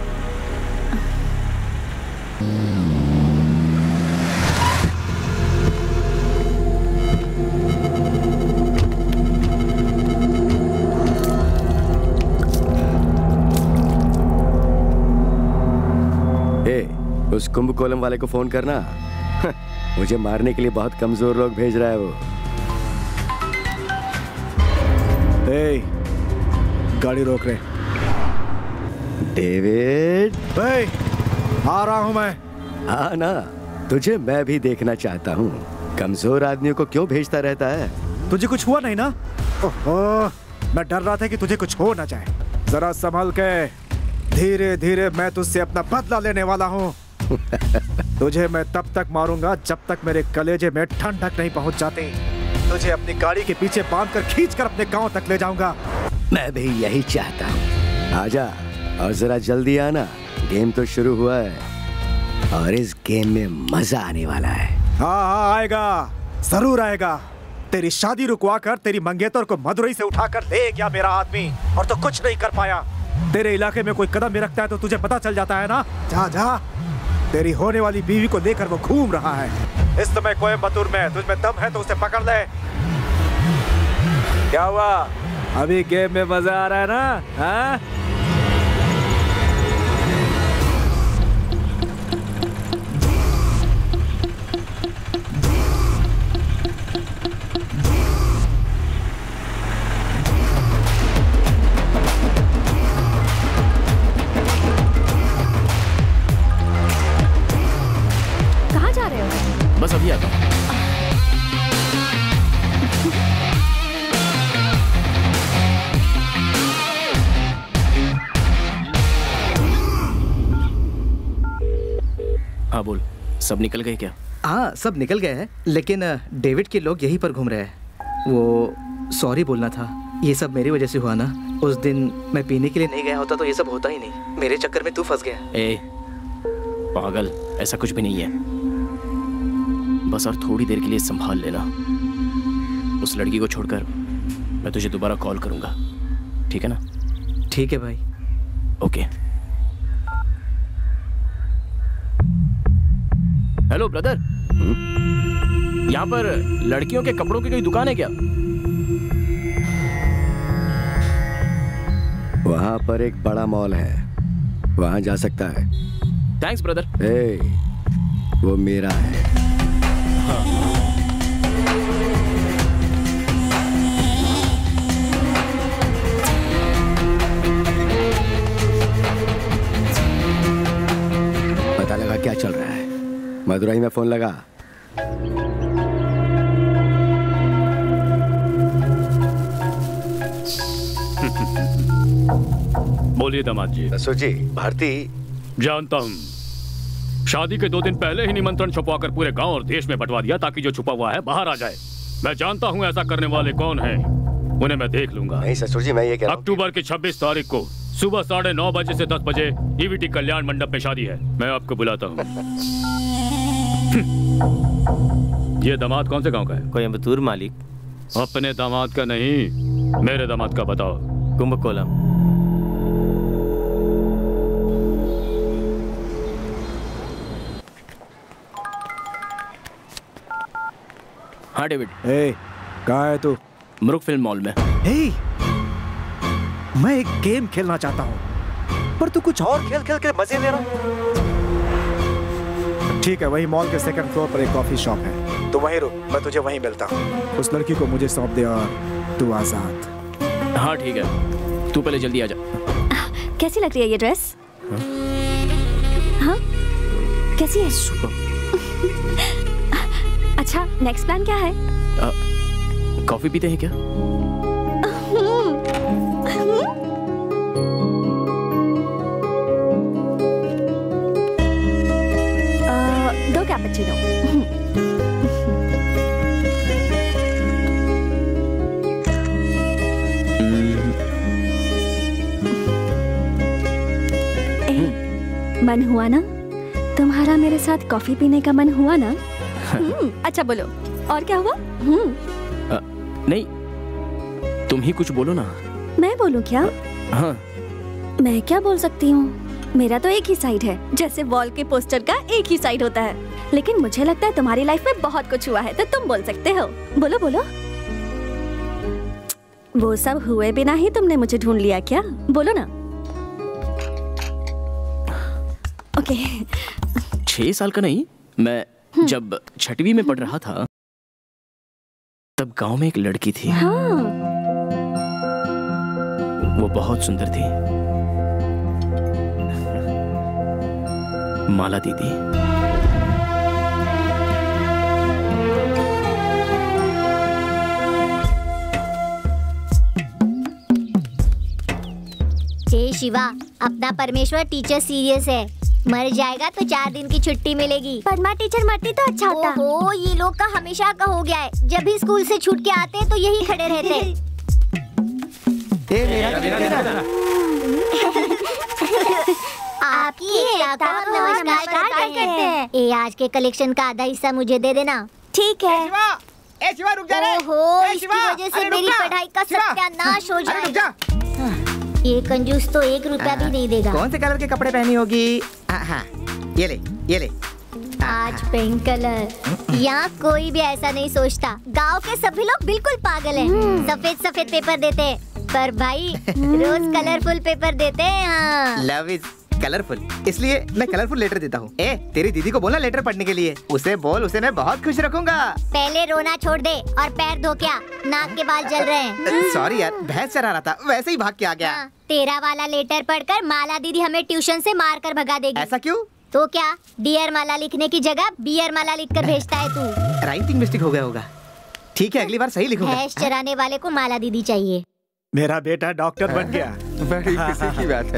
ए, उस कुंभकोलम वाले को फ़ोन करना। मुझे मारने के लिए बहुत कमज़ोर लोग भेज रहा है वो। ए, गाड़ी रोक रहे। डेविड? ए, आ रहा हूँ मैं। हाँ ना तुझे मैं भी देखना चाहता हूँ। कमज़ोर आदमियों को क्यों भेजता रहता है? तुझे कुछ हुआ नहीं ना? ओहो मैं डर रहा था कि तुझे कुछ हो ना जाए। जरा संभल के धीरे धीरे मैं तुझसे अपना बदला लेने वाला हूँ। तुझे मैं तब तक मारूँगा जब तक मेरे कलेजे में ठंडक नहीं पहुँच जाती। तुझे अपनी गाड़ी के पीछे बाँध कर खींच कर अपने गाँव तक ले जाऊँगा। मैं भी यही चाहता हूँ। आजा, और जरा जल्दी आना। गेम तो शुरू हुआ है, और इस गेम में मज़ा आने वाला है। हाँ हाँ आएगा। ज़रूर आएगा। तेरी शादी रुकवा कर तेरी मंगेतर को मदुरई से उठाकर ले गया मेरा आदमी, और तो कुछ नहीं कर पाया। तेरे इलाके में कोई कदम भी रखता है तो तुझे पता चल जाता है ना? जा जा। तेरी होने वाली बीवी को लेकर वो घूम रहा है। इस समय कोयम्बतूर में, तुझ में दम है तो उसे पकड़ ले। क्या हुआ? अभी गेम में मज़ा आ रहा है ना? हाँ? सब निकल गए क्या? हाँ सब निकल गए हैं लेकिन डेविड के लोग यहीं पर घूम रहे हैं। वो सॉरी बोलना था। ये सब मेरी वजह से हुआ ना। उस दिन मैं पीने के लिए नहीं गया होता तो ये सब होता ही नहीं। मेरे चक्कर में तू फंस गया। ए पागल ऐसा कुछ भी नहीं है। बस और थोड़ी देर के लिए संभाल लेना। उस लड़की को छोड़कर मैं तुझे दोबारा कॉल करूँगा। ठीक है ना? ठीक है भाई। ओके। हेलो ब्रदर यहाँ पर लड़कियों के कपड़ों की कोई दुकान है क्या? वहाँ पर एक बड़ा मॉल है। वहाँ जा सकता है। थैंक्स ब्रदर ए, वो मेरा है। पता लगा क्या चल रहा है। मदुरई में फ़ोन लगा। बोलिए दामाद जी जी भारती जानता हूँ। शादी के दो दिन पहले ही निमंत्रण छुपवाकर पूरे गाँव और देश में बंटवा दिया ताकि जो छुपा हुआ है बाहर आ जाए। मैं जानता हूँ ऐसा करने वाले कौन हैं। उन्हें मैं देख लूँगा। नहीं ससुर जी मैं ये कह रहा अक्टूबर की 26 तारीख को सुबह साढ़े नौ बजे से दस बजे ईवीटी कल्याण मंडप में शादी है। मैं आपको बुलाता हूँ। ये दामाद कौन से गाँव का है? कोयम्बतूर मालिक। अपने दामाद का नहीं मेरे दामाद का बताओ। कुंभकोलम। हाँ डेविड। ए कहाँ है तू? मुरुक फ़िल्म मॉल में। हे मैं एक गेम खेलना चाहता हूँ पर तू कुछ और खेल खेल के मज़े ले रहा ठीक है वही मॉल के सेकंड फ्लोर पर एक कॉफ़ी शॉप है। तो वहीं रुक मैं तुझे वहीं मिलता हूँ। उस लड़की को मुझे सौंप दे और तू आज़ाद। हाँ ठीक है। तू पहले जल्दी आ जा। कैसी लग रही है ये ड्रेस हाँ। कैसी है? अच्छा नेक्स्ट प्लान क्या है? कॉफ़ी पीते हैं क्या? ए, मन हुआ ना तुम्हारा मेरे साथ कॉफ़ी पीने का मन हुआ ना? हम्म, अच्छा बोलो। और क्या हुआ? हम्म, आ, नहीं तुम ही कुछ बोलो ना। मैं बोलूँ क्या? हाँ। मैं क्या बोल सकती हूँ? मेरा तो एक ही साइड है जैसे वॉल के पोस्टर का एक ही साइड होता है। लेकिन मुझे लगता है तुम्हारी लाइफ में बहुत कुछ हुआ है तो तुम बोल सकते हो। बोलो बोलो। वो सब हुए बिना ही तुमने मुझे ढूंढ लिया क्या? बोलो ना। ओके छह साल का नहीं मैं जब छठवीं में पढ़ रहा था तब गाँव में एक लड़की थी। हाँ। वो बहुत सुंदर थी। माला दीदी हे शिवा अपना परमेश्वर टीचर सीरियस है। मर जाएगा तो चार दिन की छुट्टी मिलेगी। परमा टीचर मरती तो अच्छा होता। ओहो ये लोग का हमेशा का हो गया है। जब भी स्कूल से छूट के आते हैं तो यही खड़े रहते हैं। आपकी एकता को नमस्कार करते हैं। ए आज के कलेक्शन का आधा हिस्सा मुझे दे देना। ठीक है। ए शिवा! रुक जा रे। ओहो इसकी वजह से मेरी पढ़ाई का सत्यानाश हो जाएगा। ये कंजूस तो एक रुपया भी नहीं देगा। कौन से कलर के कपड़े पहनी होगी? हाँ हाँ। ये ले ये ले। आज पिंक कलर यहाँ कोई भी ऐसा नहीं सोचता। गाँव के सभी लोग बिल्कुल पागल हैं। सफ़ेद सफ़ेद पेपर देते हैं। पर भाई रोज कलरफुल पेपर देते हैं यहाँ लव इज़ कलरफुल। इसलिए मैं कलरफुल लेटर देता हूँ। ए तेरी दीदी को बोलना लेटर पढ़ने के लिए। उसे बोल उसे मैं बहुत खुश रखूँगा। पहले रोना छोड़ दे और पैर धो क्या नाक के बाल जल रहे हैं। सॉरी यार भैंस चरा रहा था। वैसे ही भाग के आ गया। हाँ, तेरा वाला लेटर पढ़कर माला दीदी हमें ट्यूशन से मार कर भगा देगी। ऐसा क्यों? तो क्या? डियर माला लिखने की जगह बियर माला लिख कर भेजता है तू। राइटिंग मिस्टेक हो गया होगा। ठीक है अगली बार सही लिखूँगा। भैंस चराने वाले को माला दीदी चाहिए। मेरा बेटा डॉक्टर बन गया। बड़ी खुशी की बात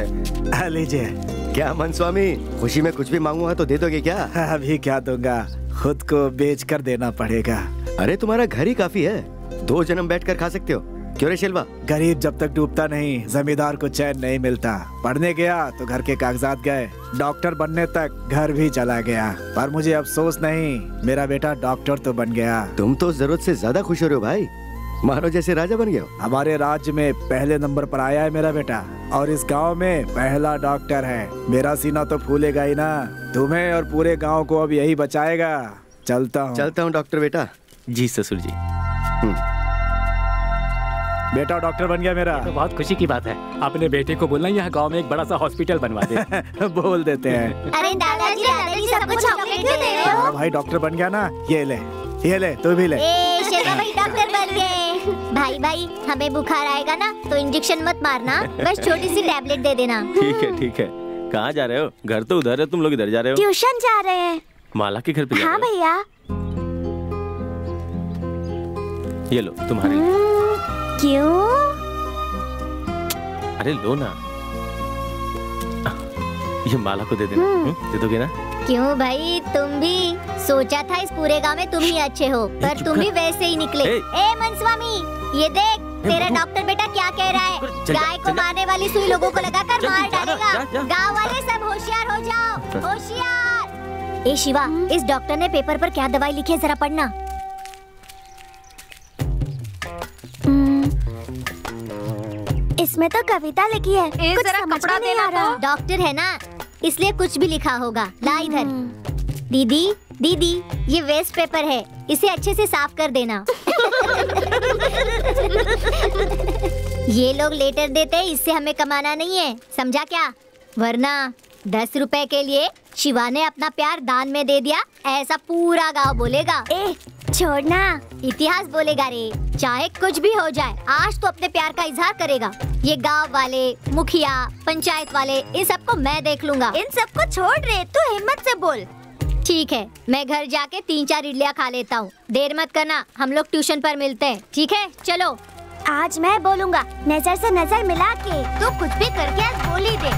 है लीजिए। क्या मन स्वामी? खुशी में कुछ भी मांगूँगा तो दे दोगे क्या? अभी क्या दूँगा? खुद को बेच कर देना पड़ेगा। अरे तुम्हारा घर ही काफ़ी है। दो जन्म बैठ कर खा सकते हो। क्यों रे शेलवा? गरीब जब तक डूबता नहीं जमींदार को चैन नहीं मिलता। पढ़ने गया तो घर के कागजात गए। डॉक्टर बनने तक घर भी चला गया। पर मुझे अफसोस नहीं मेरा बेटा डॉक्टर तो बन गया। तुम तो ज़रूरत से ज़्यादा खुश हो रहे हो भाई। मानो जैसे राजा बन गए हमारे राज्य में पहले नंबर पर आया है मेरा बेटा और इस गाँव में पहला डॉक्टर है। मेरा सीना तो फूलेगा ही ना। तुम्हें और पूरे गाँव को अब यही बचाएगा। चलता हूँ। चलता हूँ डॉक्टर बेटा। जी ससुर जी। बेटा डॉक्टर बन गया मेरा। तो बहुत खुशी की बात है। अपने बेटे को बोलना यहाँ गाँव में एक बड़ा सा हॉस्पिटल बनवा दे। बोल देते हैं। अरे दादाजी दादाजी सबको चॉकलेट क्यों दे रहे हो भाई डॉक्टर बन गया ना। ये ले। ये ले तू भी ले। ए शेरा भाई डॉक्टर बन गए। भाई भाई हमें बुखार आएगा ना तो इंजेक्शन मत मारना। बस छोटी सी टैबलेट दे देना। ठीक है ठीक है। कहाँ जा रहे हो? घर तो उधर है तुम लोग इधर जा रहे हो। ट्यूशन जा रहे हैं। माला के घर पे हाँ भैया। ये लो तुम्हारे लिए। क्यों? अरे लो ना। ये माला को दे देना। हम्म। हम्म, दे दोगे ना? क्यों भाई? तुम भी सोचा था इस पूरे गाँव में तुम ही अच्छे हो पर तुम भी वैसे ही निकले। ए। ए मनस्वामी ये देख तेरा डॉक्टर बेटा क्या कह रहा है? गाय को मारने वाली सुई लोगों को लगाकर मार डालेगा। गाँव वाले सब होशियार हो जाओ होशियार। ए शिवा इस डॉक्टर ने पेपर पर क्या दवाई लिखी है जरा पढ़ना। इसमें तो कविता लिखी है। कुछ समझ नहीं आ रहा। तो। डॉक्टर है ना? इसलिए कुछ भी लिखा होगा। ला इधर। दीदी दीदी ये वेस्ट पेपर है। इसे अच्छे से साफ़ कर देना। ये लोग लेटर देते हैं इससे हमें कमाना नहीं है। समझा क्या? वरना दस रुपए के लिए शिवा ने अपना प्यार दान में दे दिया। ऐसा पूरा गाँव बोलेगा। ए छोड़ना। इतिहास बोलेगा रे। चाहे कुछ भी हो जाए आज तो अपने प्यार का इजहार करेगा। ये गाँव वाले मुखिया पंचायत वाले इन सबको मैं देख लूँगा। इन सबको छोड़ रहे तू हिम्मत से बोल। ठीक है मैं घर जाके तीन चार इडलियाँ खा लेता हूँ। देर मत करना हम लोग ट्यूशन पर मिलते हैं। ठीक है चलो। आज मैं बोलूँगा नज़र से नज़र मिला के तू कुछ भी करके आज बोल ही दे।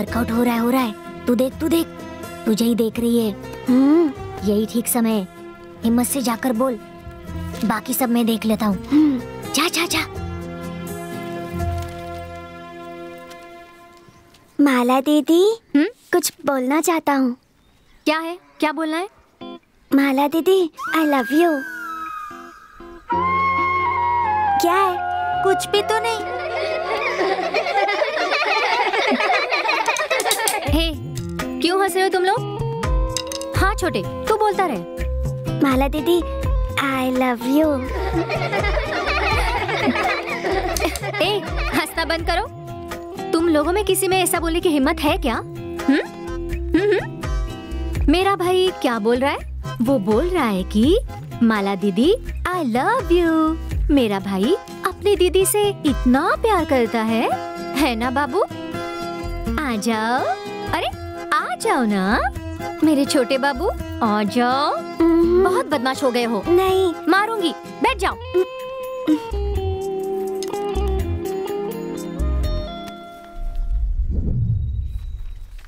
वर्कआउट हो रहा है हो रहा है। तू देख तू देख। तुझे ही देख रही है। हम्म। यही ठीक समय है। हिम्मत से जाकर बोल। बाकी सब मैं देख लेता हूँ। जा जा जा। माला दीदी कुछ बोलना चाहता हूँ। क्या है? क्या बोलना है? माला दीदी आई लव यू क्या है? कुछ भी तो नहीं। रहे हो तुम लोग? हाँ छोटे तू बोलता रहे। माला दीदी आई लव यू ए हंसना बंद करो। तुम लोगों में किसी में ऐसा बोलने की हिम्मत है क्या? हम्म? हम्म हम्म? मेरा भाई क्या बोल रहा है? वो बोल रहा है कि माला दीदी आई लव यू मेरा भाई अपनी दीदी से इतना प्यार करता है। है ना बाबू? आ जाओ। अरे जाओ ना। मेरे छोटे बाबू आ जाओ। हम्म। बहुत बदमाश हो गए हो। नहीं। मारूँगी। बैठ जाओ।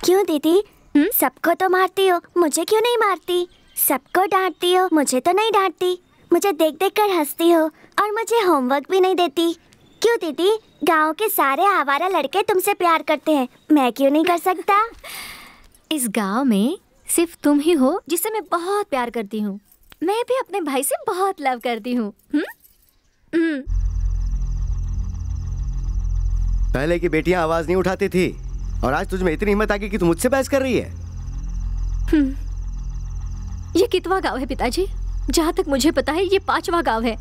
क्यों दीदी? हम्म? सबको तो मारती हो। मुझे क्यों नहीं मारती? सबको डांटती हो। मुझे तो नहीं डांटती। मुझे देख देख कर हंसती हो। और मुझे होमवर्क भी नहीं देती। क्यों दीदी? गाँव के सारे आवारा लड़के तुमसे प्यार करते हैं। मैं क्यों नहीं कर सकता? इस गाँव में सिर्फ़ तुम ही हो जिसे मैं बहुत प्यार करती हूँ। मैं भी अपने भाई से बहुत लव करती हूँ। हम्म? हम्म। पहले की बेटियाँ आवाज़ नहीं उठाती थी और आज तुझमें इतनी हिम्मत आ गई कि तू मुझसे बहस कर रही है। हम्म। ये कितवा गाँव है पिताजी? जहाँ तक मुझे पता है ये पांचवा गाँव है।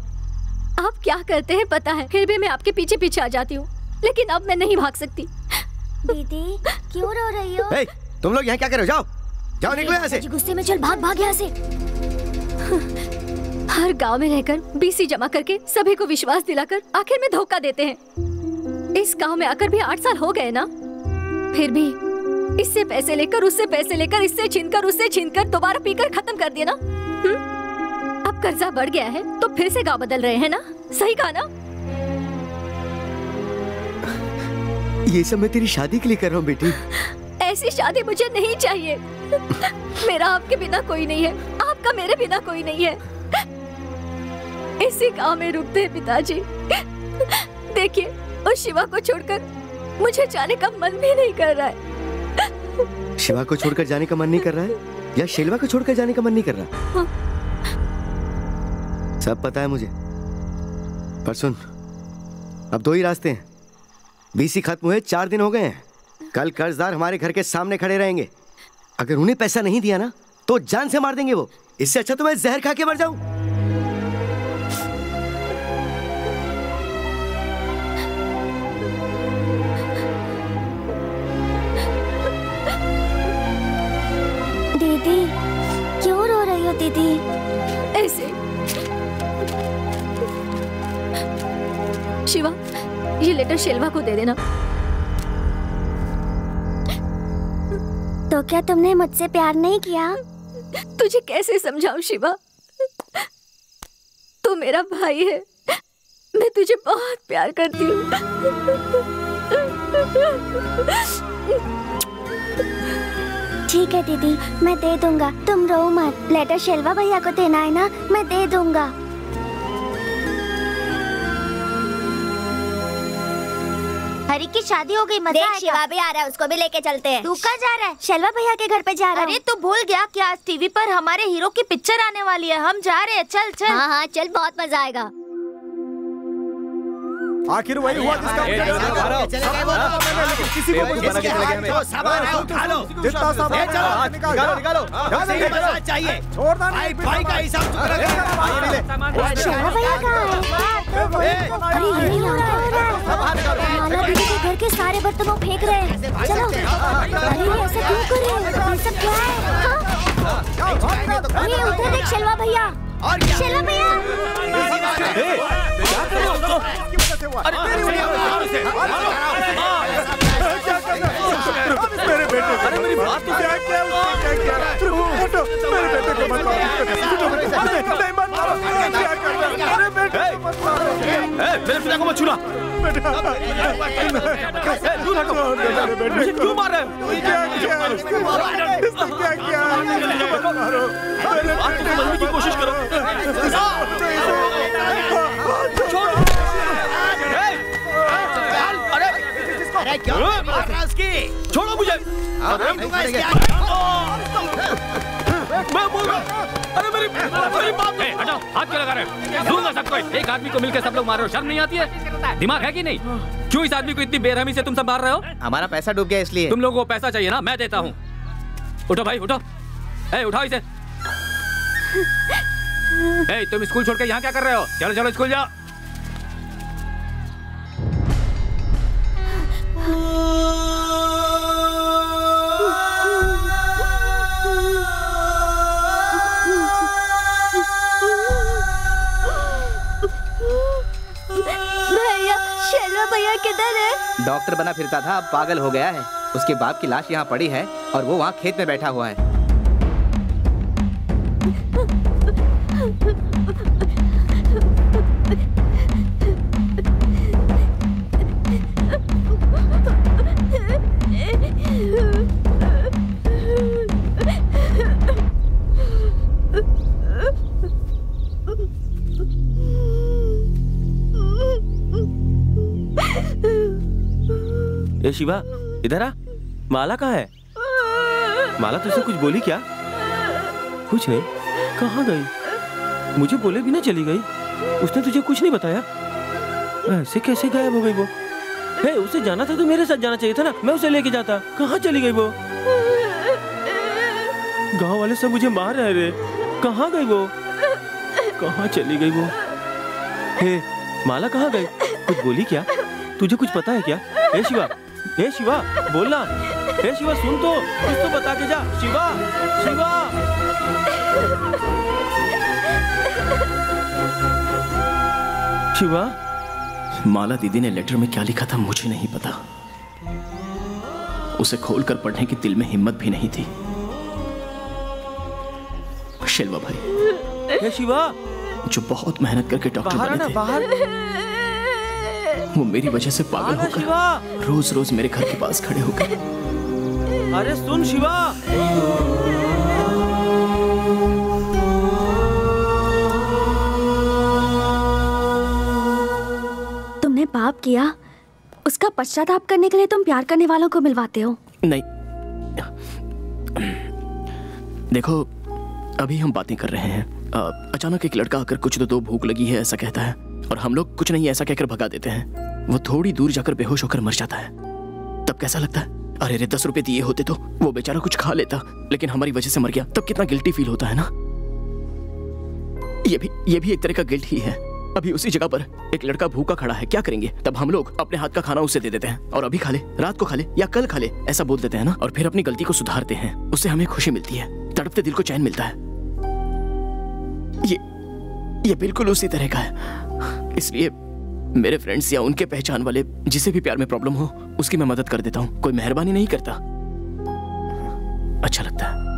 आप क्या करते हैं पता है? फिर भी मैं आपके पीछे पीछे आ जाती हूँ। लेकिन अब मैं नहीं भाग सकती। दीदी क्यों रो रही हो? ए, तुम लोग यहाँ क्या कर रहे हो? जाओ। जाओ निकलो यहाँ से। गुस्से में चल भाग भाग यहाँ से। हर गाँव में रहकर बीसी जमा करके सभी को विश्वास दिलाकर आखिर में धोखा देते हैं। इस गाँव में आकर भी आठ साल हो गए ना? फिर भी इससे पैसे लेकर उससे पैसे लेकर इससे छीनकर उससे छीनकर दोबारा पीकर खत्म कर दिया ना? हम्म? अब कर्जा बढ़ गया है तो फिर से गाँव बदल रहे हैं ना? सही कहा ना? ये सब मैं तेरी शादी के लिए कर रहा हूँ बेटी। ऐसी शादी मुझे नहीं चाहिए। मेरा आपके बिना कोई नहीं है। आपका मेरे बिना कोई नहीं है। इसी गाँव में रुकते हैं पिताजी। देखिए उस शिवा को छोड़कर मुझे जाने का मन भी नहीं कर रहा है। शिवा को छोड़कर जाने का मन नहीं कर रहा है? या शेलवा को छोड़कर जाने का मन नहीं कर रहा? सब पता है मुझे। पर सुन अब दो ही रास्ते हैं। बीसी खत्म हुए चार दिन हो गए हैं। कल कर्जदार हमारे घर के सामने खड़े रहेंगे। अगर उन्हें पैसा नहीं दिया ना तो जान से मार देंगे वो। इससे अच्छा तो मैं जहर खा के मर जाऊँ। दीदी क्यों रो रही हो दीदी? ऐसे। शिवा ये लेटर शेलवा को दे देना। तो क्या तुमने मुझसे प्यार नहीं किया? तुझे कैसे समझाऊं शिवा? तू मेरा भाई है। मैं तुझे बहुत प्यार करती हूँ। ठीक है दीदी मैं दे दूँगा। तुम रो मत। लेटर शेलवा भैया को देना है ना? मैं दे दूँगा। हरी की शादी हो गई मज़ा देख, शिवा भी आ रहा है उसको भी लेके चलते हैं। तू कहाँ जा रहा है? शलवा भैया के घर पे जा रहा अरे तू भूल गया कि आज टीवी पर हमारे हीरो की पिक्चर आने वाली है। हम जा रहे हैं चल चल। हाँ हाँ चल बहुत मज़ा आएगा। आखिर वही हुआ जिसका तो। किसी को बेवकूफ़ बना के चले गए हमें। जो सामान है, उठा लो। जितना सामान है, निकालो, निकालो। हाँ। चाहिए। छोड़ दो भाई, भाई का हिसाब चुका रखो। ये ले ले। शेलवा भैया कहाँ है अरे ये यहाँ माला दीदी के घर के सारे बर्तन वो फेंक रहे हैं चलो अरे ये ऐसा क्यों कर रहे हैं ये सब क्या है हाँ? अरे उधर देख शेलवा भैया शेलवा भैया। मेरे बेटे अरे मेरी बात तो क्या क्या क्या क्या हटो मेरे बेटे को मत मारो नहीं मत मारो क्या कर रहे हो? अरे बेटे मत मारो मेरे पिता को मत छूना दूर हटो मेरे बेटे मुझे क्यों मार रहे हो? क्या किया क्या मत मारो मेरे बात को समझने की कोशिश करो अरे क्या मार रहा है उसकी? छोड़ो मुझे अरे मैं बोल रहा अरे मेरी मेरी बात ए, हटाओ हाथ क्यों लगा रहे हो दूँगा सबको एक आदमी को मिलकर सब लोग मार रहे हो शर्म नहीं आती है दिमाग है कि नहीं क्यों इस आदमी को इतनी बेरहमी से तुम सब मार रहे हो हमारा पैसा डूब गया इसलिए तुम लोगों को पैसा चाहिए ना मैं देता हूँ उठो भाई उठो ए उठाओ इसे ए तुम स्कूल छोड़ के यहाँ क्या कर रहे हो चलो चलो स्कूल जाओ डॉक्टर बना फिरता था अब पागल हो गया है। उसके बाप की लाश यहाँ पड़ी है और वो वहाँ खेत में बैठा हुआ है। शिवा, इधर आ। माला कहाँ है? माला तुझसे कुछ बोली क्या? कुछ नहीं। कहाँ गई? मुझे बोले भी ना चली गई। उसने तुझे कुछ नहीं बताया। ऐसे कैसे गायब हो गई वो? हे, उसे जाना था तो मेरे साथ जाना चाहिए था ना? मैं उसे लेके जाता। कहाँ चली गई वो? गाँव वाले सब मुझे मार रहे रे। कहाँ गई वो? कहाँ चली गई वो? हे, माला कहाँ गई? कुछ बोली क्या? तुझे कुछ पता है क्या? हे शिवा हे शिवा बोलना। हे शिवा सुन तो। कुछ तो बता के जा। शिवा शिवा। शिवा? माला दीदी ने लेटर में क्या लिखा था मुझे नहीं पता। उसे खोलकर पढ़ने की दिल में हिम्मत भी नहीं थी। शिल्वा भाई। हे शिवा। जो बहुत मेहनत करके डॉक्टर बने थे। बाहर। वो मेरी वजह से पागल होकर शिवा। रोज रोज मेरे घर के पास खड़े हो गए। अरे सुन शिवा। तुमने पाप किया। उसका पश्चाताप करने के लिए तुम प्यार करने वालों को मिलवाते हो। नहीं। देखो अभी हम बातें कर रहे हैं। अचानक एक लड़का आकर कुछ तो दो भूख लगी है ऐसा कहता है। और हम लोग कुछ नहीं ऐसा कहकर भगा देते हैं। वो थोड़ी दूर जाकर बेहोश होकर मर जाता है। तब कैसा लगता? है अरे रे, दस रुपए दिए होते तो वो बेचारा कुछ खा लेता, लेकिन हमारी वजह से मर गया। तब कितना गिल्टी फील होता है ना? ये भी ये भी एक तरह का गिल्ट ही है। अभी उसी जगह पर एक लड़का भूखा खड़ा है। क्या करेंगे? तब हम लोग अपने हाथ का खाना उसे दे देते हैं और अभी खा ले, रात को खा ले या कल खा ले, ऐसा बोल देते हैं ना? और फिर अपनी गलती को सुधारते हैं। उससे हमें खुशी मिलती है। तड़पते दिल को चैन मिलता है। ये ये बिल्कुल उसी तरह का है। इसलिए मेरे फ्रेंड्स या उनके पहचान वाले जिसे भी प्यार में प्रॉब्लम हो उसकी मैं मदद कर देता हूँ। कोई मेहरबानी नहीं करता। अच्छा लगता है।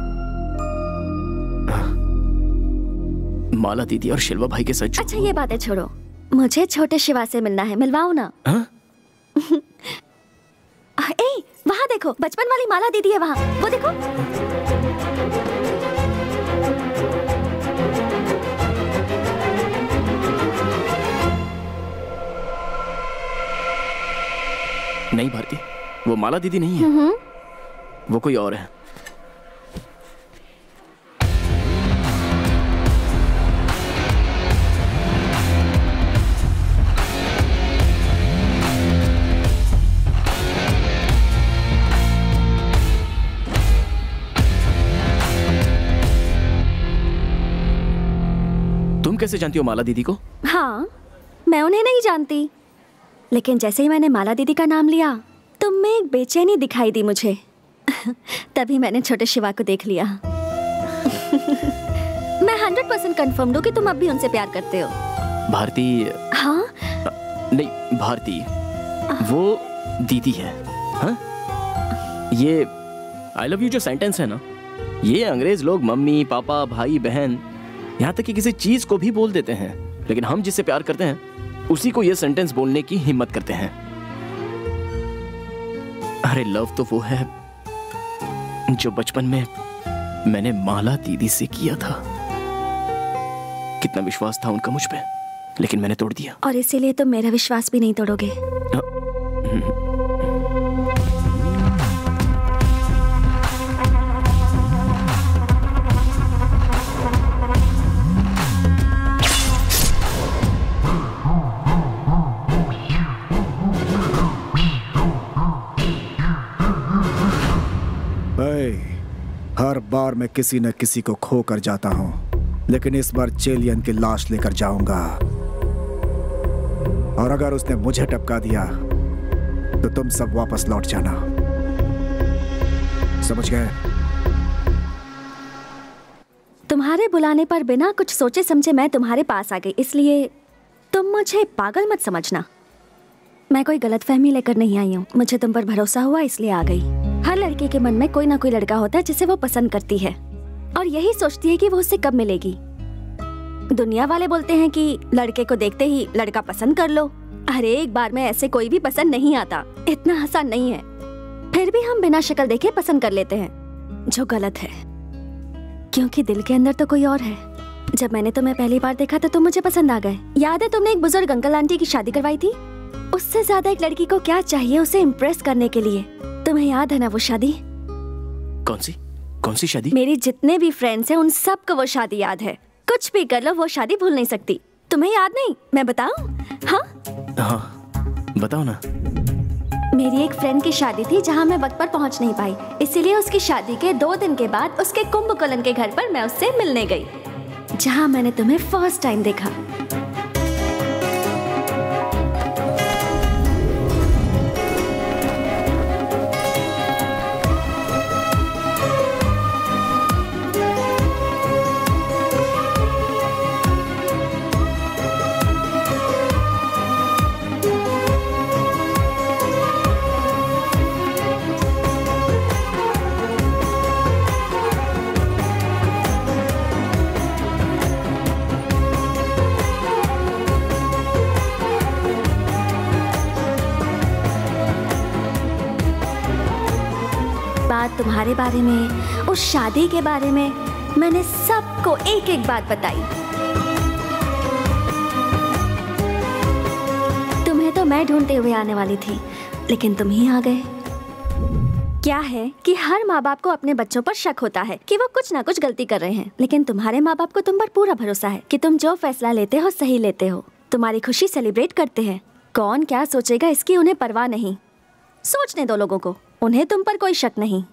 माला दीदी और शिल्वा भाई के साथ अच्छा ये बातें छोड़ो। मुझे छोटे शिवा से मिलना है मिलवाओ ना। हाँ? ए वहाँ देखो बचपन वाली माला दीदी है वहाँ। वो देखो। नहीं भारती वो माला दीदी नहीं है। हम्म, वो कोई और है। तुम कैसे जानती हो माला दीदी को? हाँ मैं उन्हें नहीं जानती। लेकिन जैसे ही मैंने माला दीदी का नाम लिया तुम में एक बेचैनी दिखाई दी मुझे। तभी मैंने छोटे शिवा को देख लिया। मैं हंड्रेड परसेंट कन्फर्म हूँ कि तुम अब भी उनसे प्यार करते हो। भारती हाँ? नहीं भारती वो दीदी है हाँ? ये आई लव यू जो सेंटेंस है ना ये अंग्रेज़ लोग मम्मी पापा भाई बहन यहाँ तक कि किसी चीज़ को भी बोल देते हैं लेकिन हम जिससे प्यार करते हैं उसी को ये सेंटेंस बोलने की हिम्मत करते हैं। अरे लव तो वो है जो बचपन में मैंने माला दीदी से किया था। कितना विश्वास था उनका मुझ पर लेकिन मैंने तोड़ दिया। और इसीलिए तो मेरा विश्वास भी नहीं तोड़ोगे। बार मैं किसी न किसी को खो कर जाता हूँ, लेकिन इस बार चेलियन की लाश लेकर जाऊँगा। और अगर उसने मुझे टपका दिया तो तुम सब वापस लौट जाना। समझ गए? तुम्हारे बुलाने पर बिना कुछ सोचे समझे मैं तुम्हारे पास आ गई, इसलिए तुम मुझे पागल मत समझना। मैं कोई गलत फहमी लेकर नहीं आई हूँ, मुझे तुम पर भरोसा हुआ, इसलिए आ गई। हर लड़के के मन में कोई ना कोई लड़का होता है जिसे वो पसंद करती है। और यही सोचती है कि वो उससे कब मिलेगी। दुनिया वाले बोलते हैं कि लड़के को देखते ही लड़का पसंद कर लो। अरे, एक बार में ऐसे कोई भी पसंद नहीं आता। इतना आसान नहीं है। फिर भी हम बिना शक्ल देखे पसंद कर लेते हैं। जो गलत है। क्योंकि दिल के अंदर तो कोई और है। जब मैंने तुम्हें पहली बार देखा तो तुम मुझे पसंद आ गए। याद है तुमने एक बुज़ुर्ग अंकल आंटी की शादी करवाई थी? उससे ज़्यादा एक लड़की को क्या चाहिए उसे इम्प्रेस करने के लिए? तुम्हें याद है ना वो शादी? कौन सी? कौन सी शादी? मेरी जितने भी फ्रेंड्स हैं उन सबको वो शादी याद है। कुछ भी कर लो वो शादी भूल नहीं सकती। तुम्हें याद नहीं? मैं बताऊँ? हाँ? हाँ बताओ ना। मेरी एक फ्रेंड की शादी थी जहाँ मैं वक्त पर पहुँच नहीं पाई। इसीलिए उसकी शादी के दो दिन के बाद उसके कुंभकोलन के घर पर मैं उससे मिलने गई। जहाँ मैंने तुम्हें फ़र्स्ट टाइम देखा। तुम्हारे बारे में, उस शादी के बारे में मैंने सबको एक एक बात बताई। तुम्हें तो मैं ढूंढते हुए आने वाली थी, लेकिन तुम ही आ गए। क्या है कि हर माँ बाप को अपने बच्चों पर शक होता है कि वो कुछ ना कुछ गलती कर रहे हैं, लेकिन तुम्हारे माँ बाप को तुम पर पूरा भरोसा है कि तुम जो फैसला लेते हो सही लेते हो। तुम्हारी खुशी सेलिब्रेट करते हैं। कौन क्या सोचेगा इसकी उन्हें परवाह नहीं। सोचने दो लोगों को, उन्हें तुम पर कोई शक नहीं।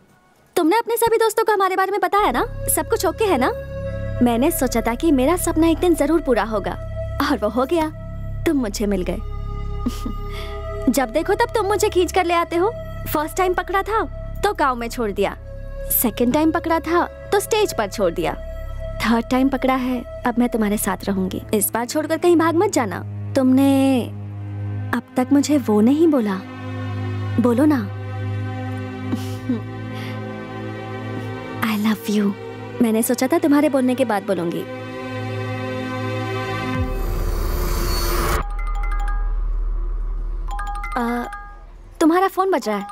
तुमने अपने सभी दोस्तों को हमारे बारे में बताया ना? सब कुछ ओके है ना? मैंने सोचा था कि मेरा सपना एक दिन ज़रूर पूरा होगा, और वो हो गया। तुम मुझे मिल गए। जब देखो तब तुम मुझे खींच कर ले आते हो। फ़र्स्ट टाइम पकड़ा था तो गाँव में छोड़ दिया। सेकंड टाइम पकड़ा था तो स्टेज पर छोड़ दिया। थर्ड टाइम पकड़ा है, अब मैं तुम्हारे साथ रहूँगी। इस बार छोड़कर कहीं भाग मत जाना। तुमने अब तक मुझे वो नहीं बोला। बोलो ना। लव यू मैंने सोचा था तुम्हारे बोलने के बाद बोलूँगी। आ, तुम्हारा फ़ोन बज रहा है।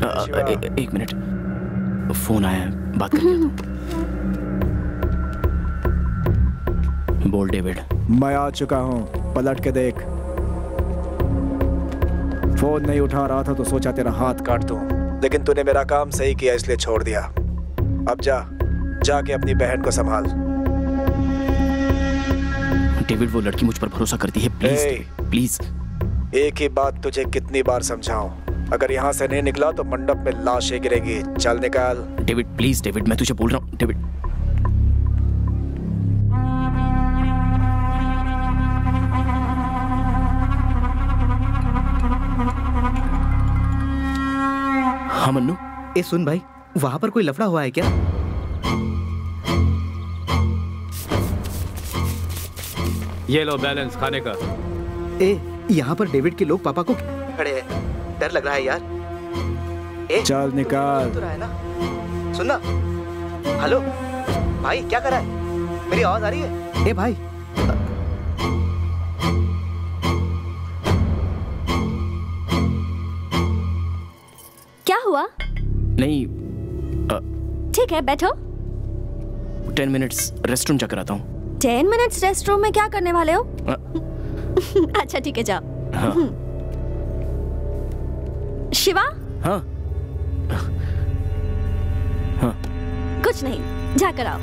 अ, अ, ए- एक मिनट। फ़ोन आया है बात कर बोल डेविड। मैं आ चुका हूँ पलट के देख। फ़ोन नहीं उठा रहा था तो सोचा तेरा हाथ काट दूँ। लेकिन तूने मेरा काम सही किया इसलिए छोड़ दिया। अब जा जाके अपनी बहन को संभाल। डेविड वो लड़की मुझ पर भरोसा करती है। Please please. एक ही बात तुझे कितनी बार समझाऊं। अगर यहाँ से नहीं निकला तो मंडप में लाशें गिरेगी। चल निकाल। डेविड प्लीज़ डेविड मैं तुझे बोल रहा हूँ। डेविड मन्नू ए सुन भाई वहाँ पर कोई लफड़ा हुआ है क्या? ये लो बैलेंस खाने का। ए यहाँ पर डेविड के लोग पापा को खड़े हैं। डर लग रहा है यार। ए चल निकाल। तो रहा है ना? सुनना हेलो भाई क्या कर रहा है? मेरी आवाज़ आ रही है? ए भाई नहीं ठीक है बैठो। टेन मिनट्स रेस्टोरेंट जाकर आता हूँ। टेन मिनट्स रेस्ट रूम में क्या करने वाले हो? अच्छा ठीक है जाओ। हाँ। शिवा? हाँ हाँ। कुछ नहीं जाकर आओ।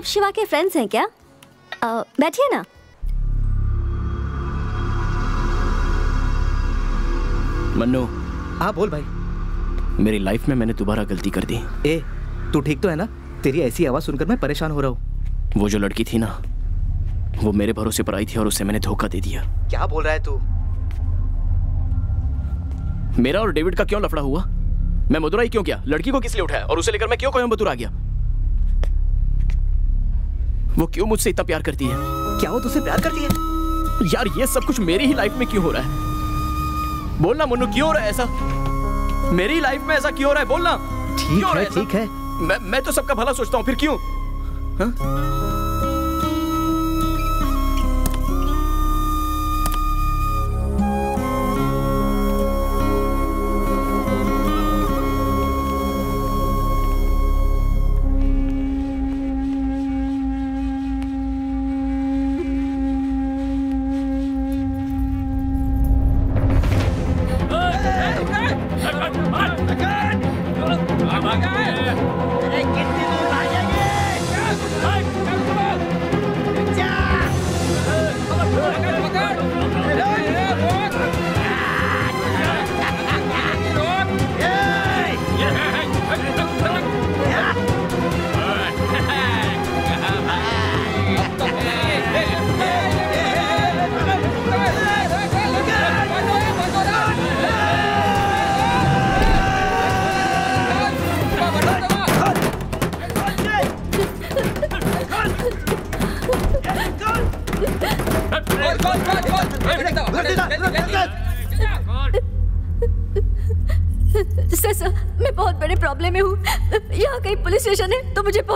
सब शिवा के फ्रेंड्स हैं क्या? बैठिए ना। मन्नू। हाँ बोल भाई। मेरी लाइफ में मैंने दोबारा गलती कर दी। ए तू ठीक तो है ना? तेरी ऐसी आवाज़ सुनकर मैं परेशान हो रहा हूँ। वो जो लड़की थी ना वो मेरे भरोसे पर आई थी और उसे मैंने धोखा दे दिया। क्या बोल रहा है तू? मेरा और डेविड का क्यों लफड़ा हुआ? मैं मदुराई क्यों किया? लड़की को किस लिए उठाया? और उसे लेकर मैं क्यों कोयम्बतूर आ गया? वो क्यों मुझसे इतना प्यार करती है? क्या वो तुझसे प्यार करती है? यार ये सब कुछ मेरी ही लाइफ में क्यों हो रहा है? बोलना मुन्नु क्यों हो रहा है ऐसा? मेरी लाइफ में ऐसा क्यों हो रहा है? बोलना। ठीक है ठीक है। मैं मैं तो सबका भला सोचता हूँ फिर क्यों? हाँ?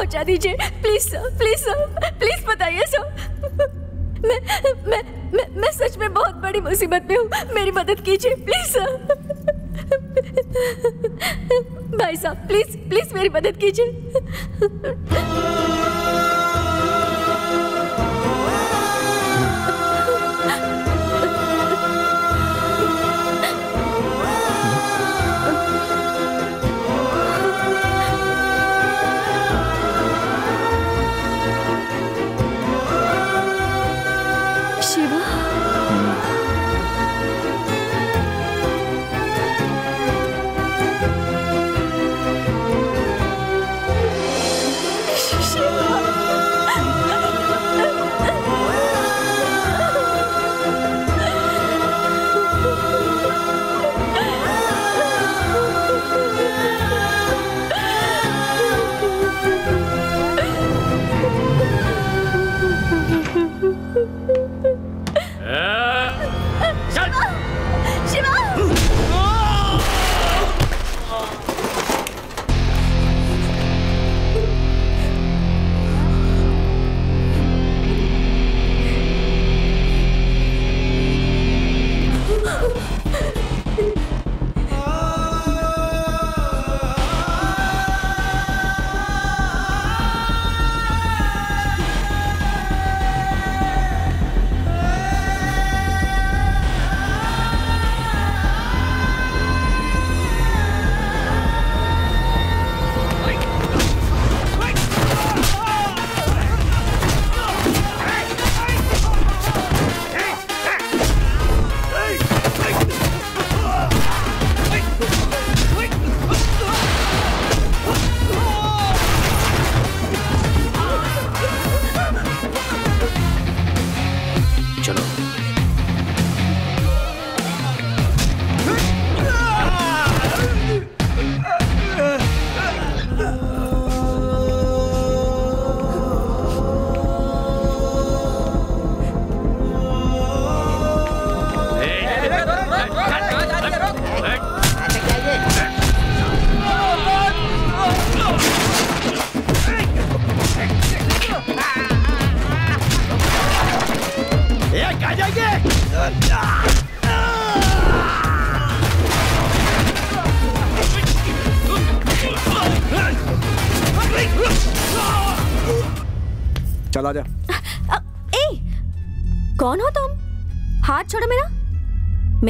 पहुँचा दीजिए। Please, sir please sir, please बताइए, सर। मैं मैं मैं मैं सच में बहुत बड़ी मुसीबत में हूँ। मेरी मदद कीजिए, प्लीज़, सर। भाई साहब, प्लीज़ प्लीज़ मेरी मदद कीजिए।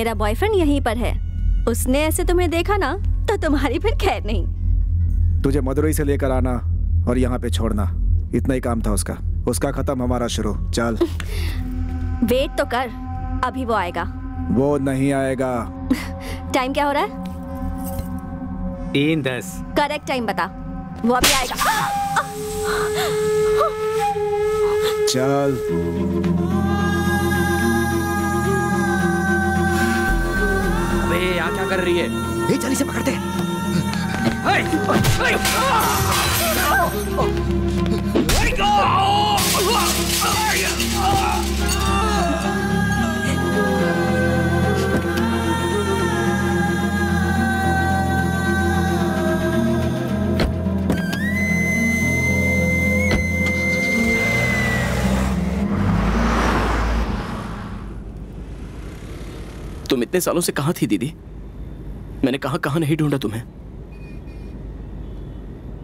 मेरा बॉयफ्रेंड यहीं पर है। उसने ऐसे तुम्हें देखा ना तो तुम्हारी फिर खैर नहीं। तुझे मदुरई से लेकर आना और यहाँ पे छोड़ना। इतना ही काम था उसका। उसका खत्म हमारा शुरू। चल। वेट तो कर। अभी वो आएगा। वो नहीं आएगा। टाइम क्या हो रहा है? तीन दस। करेक्ट टाइम बता। वो अभी आएगा। चल। अबे यहाँ क्या कर रही है? ये चाली से पकड़ते तुम इतने सालों से कहाँ थी दीदी? मैंने कहा कहाँ नहीं ढूंढा तुम्हें।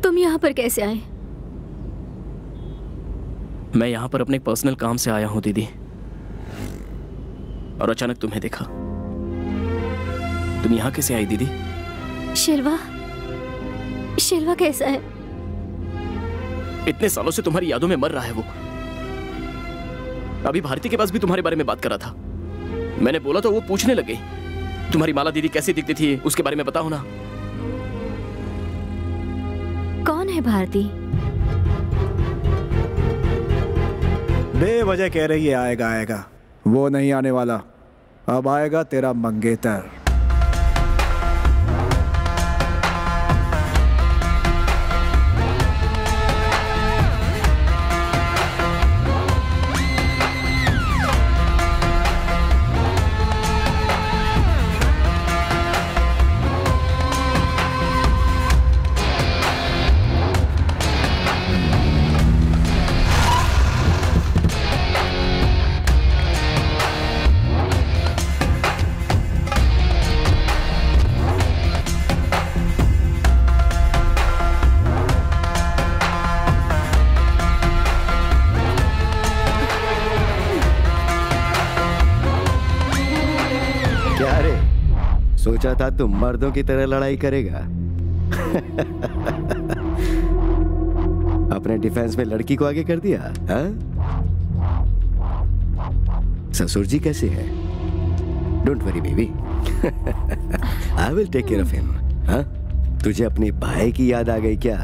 तुम यहाँ पर कैसे आए? मैं यहाँ पर अपने पर्सनल काम से आया हूँ दीदी। और अचानक तुम्हें देखा। तुम यहाँ कैसे आई दीदी? शिल्वा शिल्वा कैसा है? इतने सालों से तुम्हारी यादों में मर रहा है वो। अभी भारती के पास भी तुम्हारे बारे में बात कर रहा था। मैंने बोला तो वो पूछने लगे तुम्हारी माला दीदी कैसी दिखती थी उसके बारे में बताओ ना। कौन है भारती? बेवजह कह रही है आएगा आएगा। वो नहीं आने वाला। अब आएगा तेरा मंगेतर। सोचा था तुम मर्दों की तरह लड़ाई करेगा? अपने डिफेंस में लड़की को आगे कर दिया हाँ? ससुर जी कैसे हैं? Don't worry baby I will take care of him तुझे अपने भाई की याद आ गई क्या?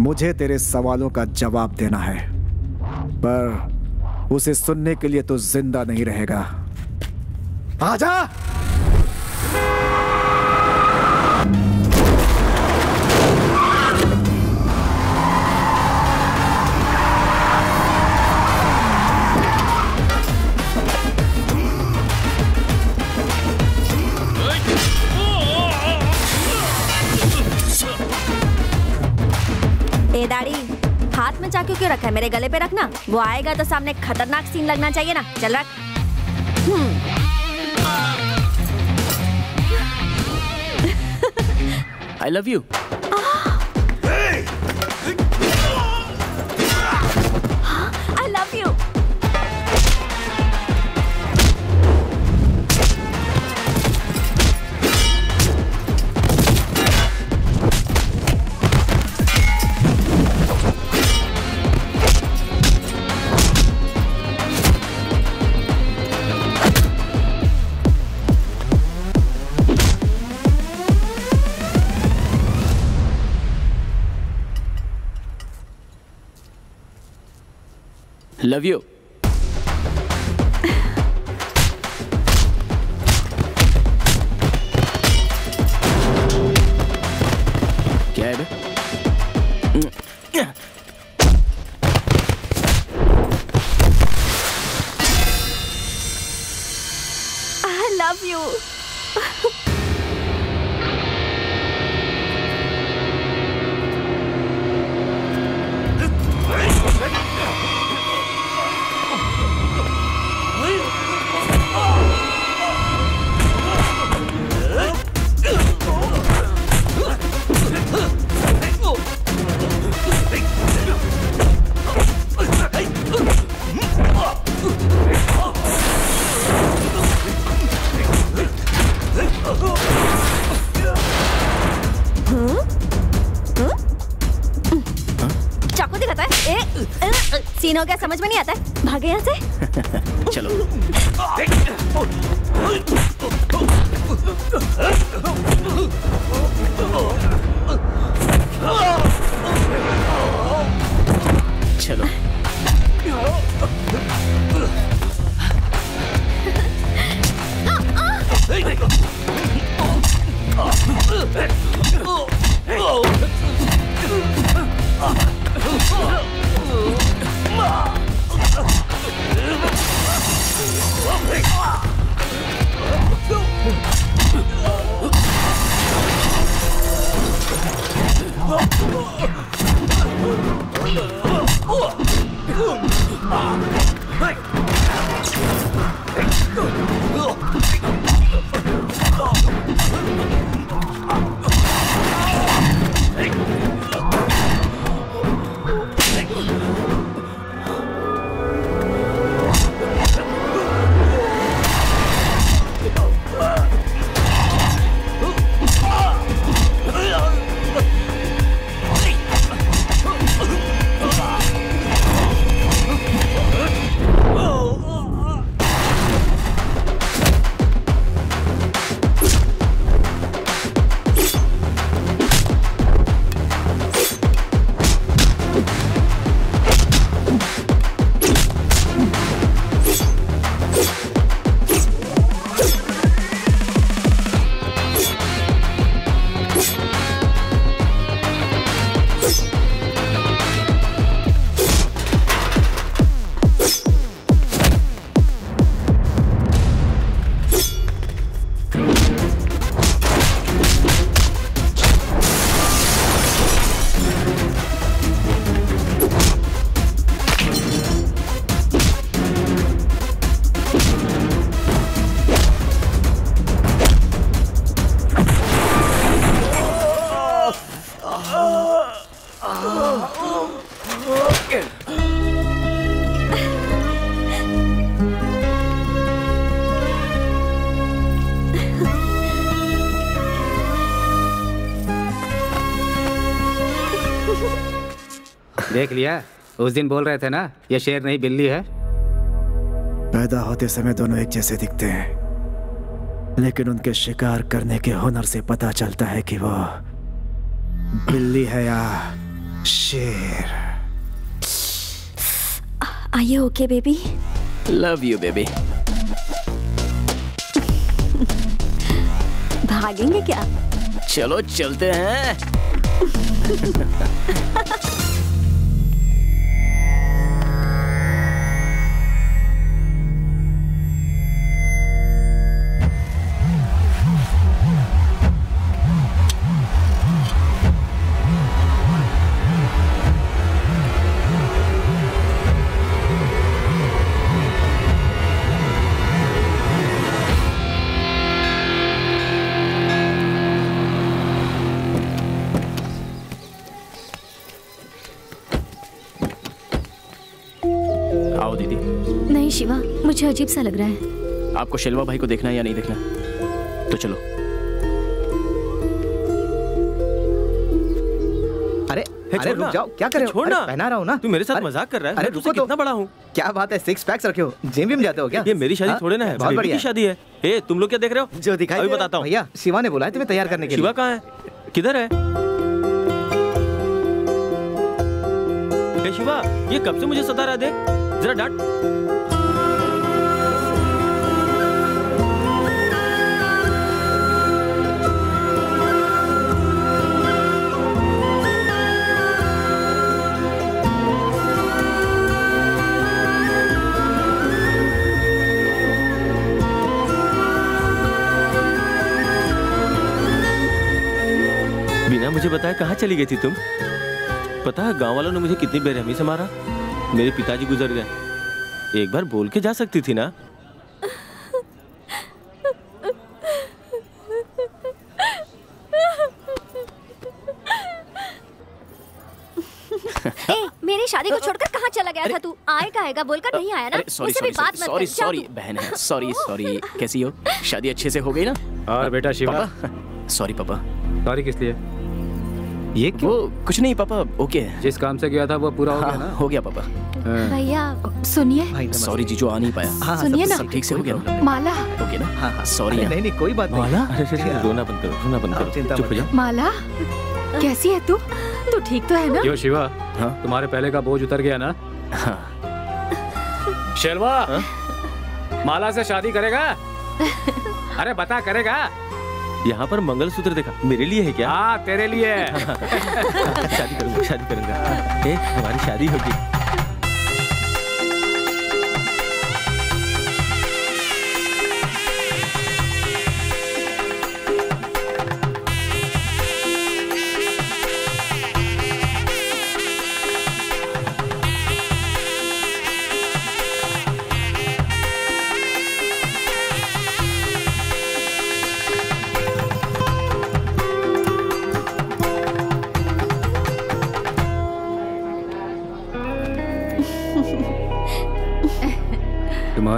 मुझे तेरे सवालों का जवाब देना है, पर उसे सुनने के लिए तो ज़िंदा नहीं रहेगा। आजा! दाढ़ी हाथ में चाकू क्यों रखा है? मेरे गले पे रखना। वो आएगा तो सामने खतरनाक सीन लगना चाहिए ना। चल रख। I love you love you देख लिया। उस दिन बोल रहे थे ना ये शेर नहीं बिल्ली है। पैदा होते समय दोनों एक जैसे दिखते हैं। लेकिन उनके शिकार करने के हुनर से पता चलता है कि वो बिल्ली है या शेर। Are you okay baby love you baby भागेंगे क्या? चलो चलते हैं। अजीब सा लग रहा है। आपको शिल्वा भाई को देखना है या नहीं देखना? तो चलो। अरे अरे रुक जाओ। क्या कर रहे हो? छोड़ ना। पहना रहा हूँ ना। तू मेरे साथ मज़ाक कर रहा है। अरे तुझसे रुको तो। कितना बड़ा हूँ? क्या बात है? सिक्स पैक्स रखे हो। जिम विम जाते हो क्या? ये मेरी शादी हाँ? थोड़े ना है। बहुत बढ़िया। शादी है। ए तुम लोग क्या देख रहे हो? जो दिखाई अभी। बताता हूँ। भैया शिवा ने बोला है तुम्हें तैयार करने के शिवा कहाँ है? किधर है शिवा ये कब से मुझे सता रहा है? देख जरा डांट। मुझे बताए कहाँ चली गई थी तुम? पता है गाँव वालों ने मुझे कितनी बेरहमी से मारा। मेरे पिताजी गुजर गए। एक बार बोल के जा सकती थी ना? मेरी शादी को छोड़कर कहाँ चला गया था तू? आएगा आएगा बोलकर नहीं आया ना? सॉरी सॉरी बात सॉरी सॉरी बहन है। सॉरी सॉरी कैसी हो? शादी अच्छे से हो गई ना? और बेटा शिवा। सॉरी पापा। सॉरी किस लिए? ये क्यों? वो कुछ नहीं पापा ओके जिस काम से गया था वो पूरा हो हाँ, गया ना? हो गया पापा। भैया सुनिए। सॉरी जीजू आ नहीं पाया। हाँ, सुनिए ना। सब ठीक से हो गया माला। ओके ना? हाँ हाँ। सॉरी नहीं नहीं कोई बात माला? रोना बंद करो रोना बंद करो। चिंता चुप हो जाओ। माला कैसी है तू? तू ठीक तो है ना? यो शिवा हाँ? तुम्हारे पहले का बोझ उतर गया ना? हाँ। शेलवा माला से शादी करेगा? अरे बता करेगा? यहाँ पर मंगलसूत्र देखा। मेरे लिए है क्या? हाँ तेरे लिए शादी करूँगा शादी करूँगा। हमारी शादी होगी।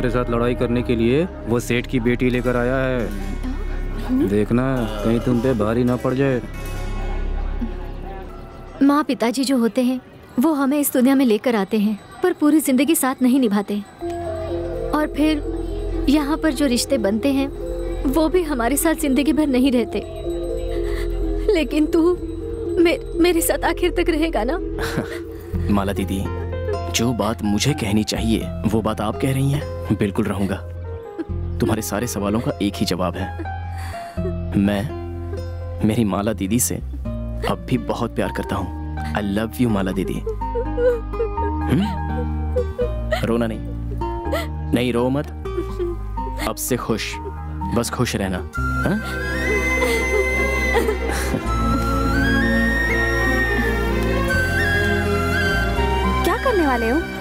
तुम्हारे साथ लड़ाई करने के लिए वो सेठ की बेटी लेकर आया है। देखना कहीं तुम पे भारी ना पड़ जाए। माँ पिताजी जो होते हैं वो हमें इस दुनिया में लेकर आते हैं पर पूरी ज़िंदगी साथ नहीं निभाते। और फिर यहाँ पर जो रिश्ते बनते हैं वो भी हमारे साथ ज़िंदगी भर नहीं रहते। लेकिन तू मे, मेरे साथ आखिर तक रहेगा ना? माला दीदी जो बात मुझे कहनी चाहिए वो बात आप कह रही हैं? बिल्कुल रहूँगा। तुम्हारे सारे सवालों का एक ही जवाब है। मैं, मेरी माला दीदी से अब भी बहुत प्यार करता हूँ। आई लव यू माला दीदी। हम्म? रोना नहीं। नहीं, रो मत। अब से खुश। बस खुश रहना। हा? क्या करने वाले हो?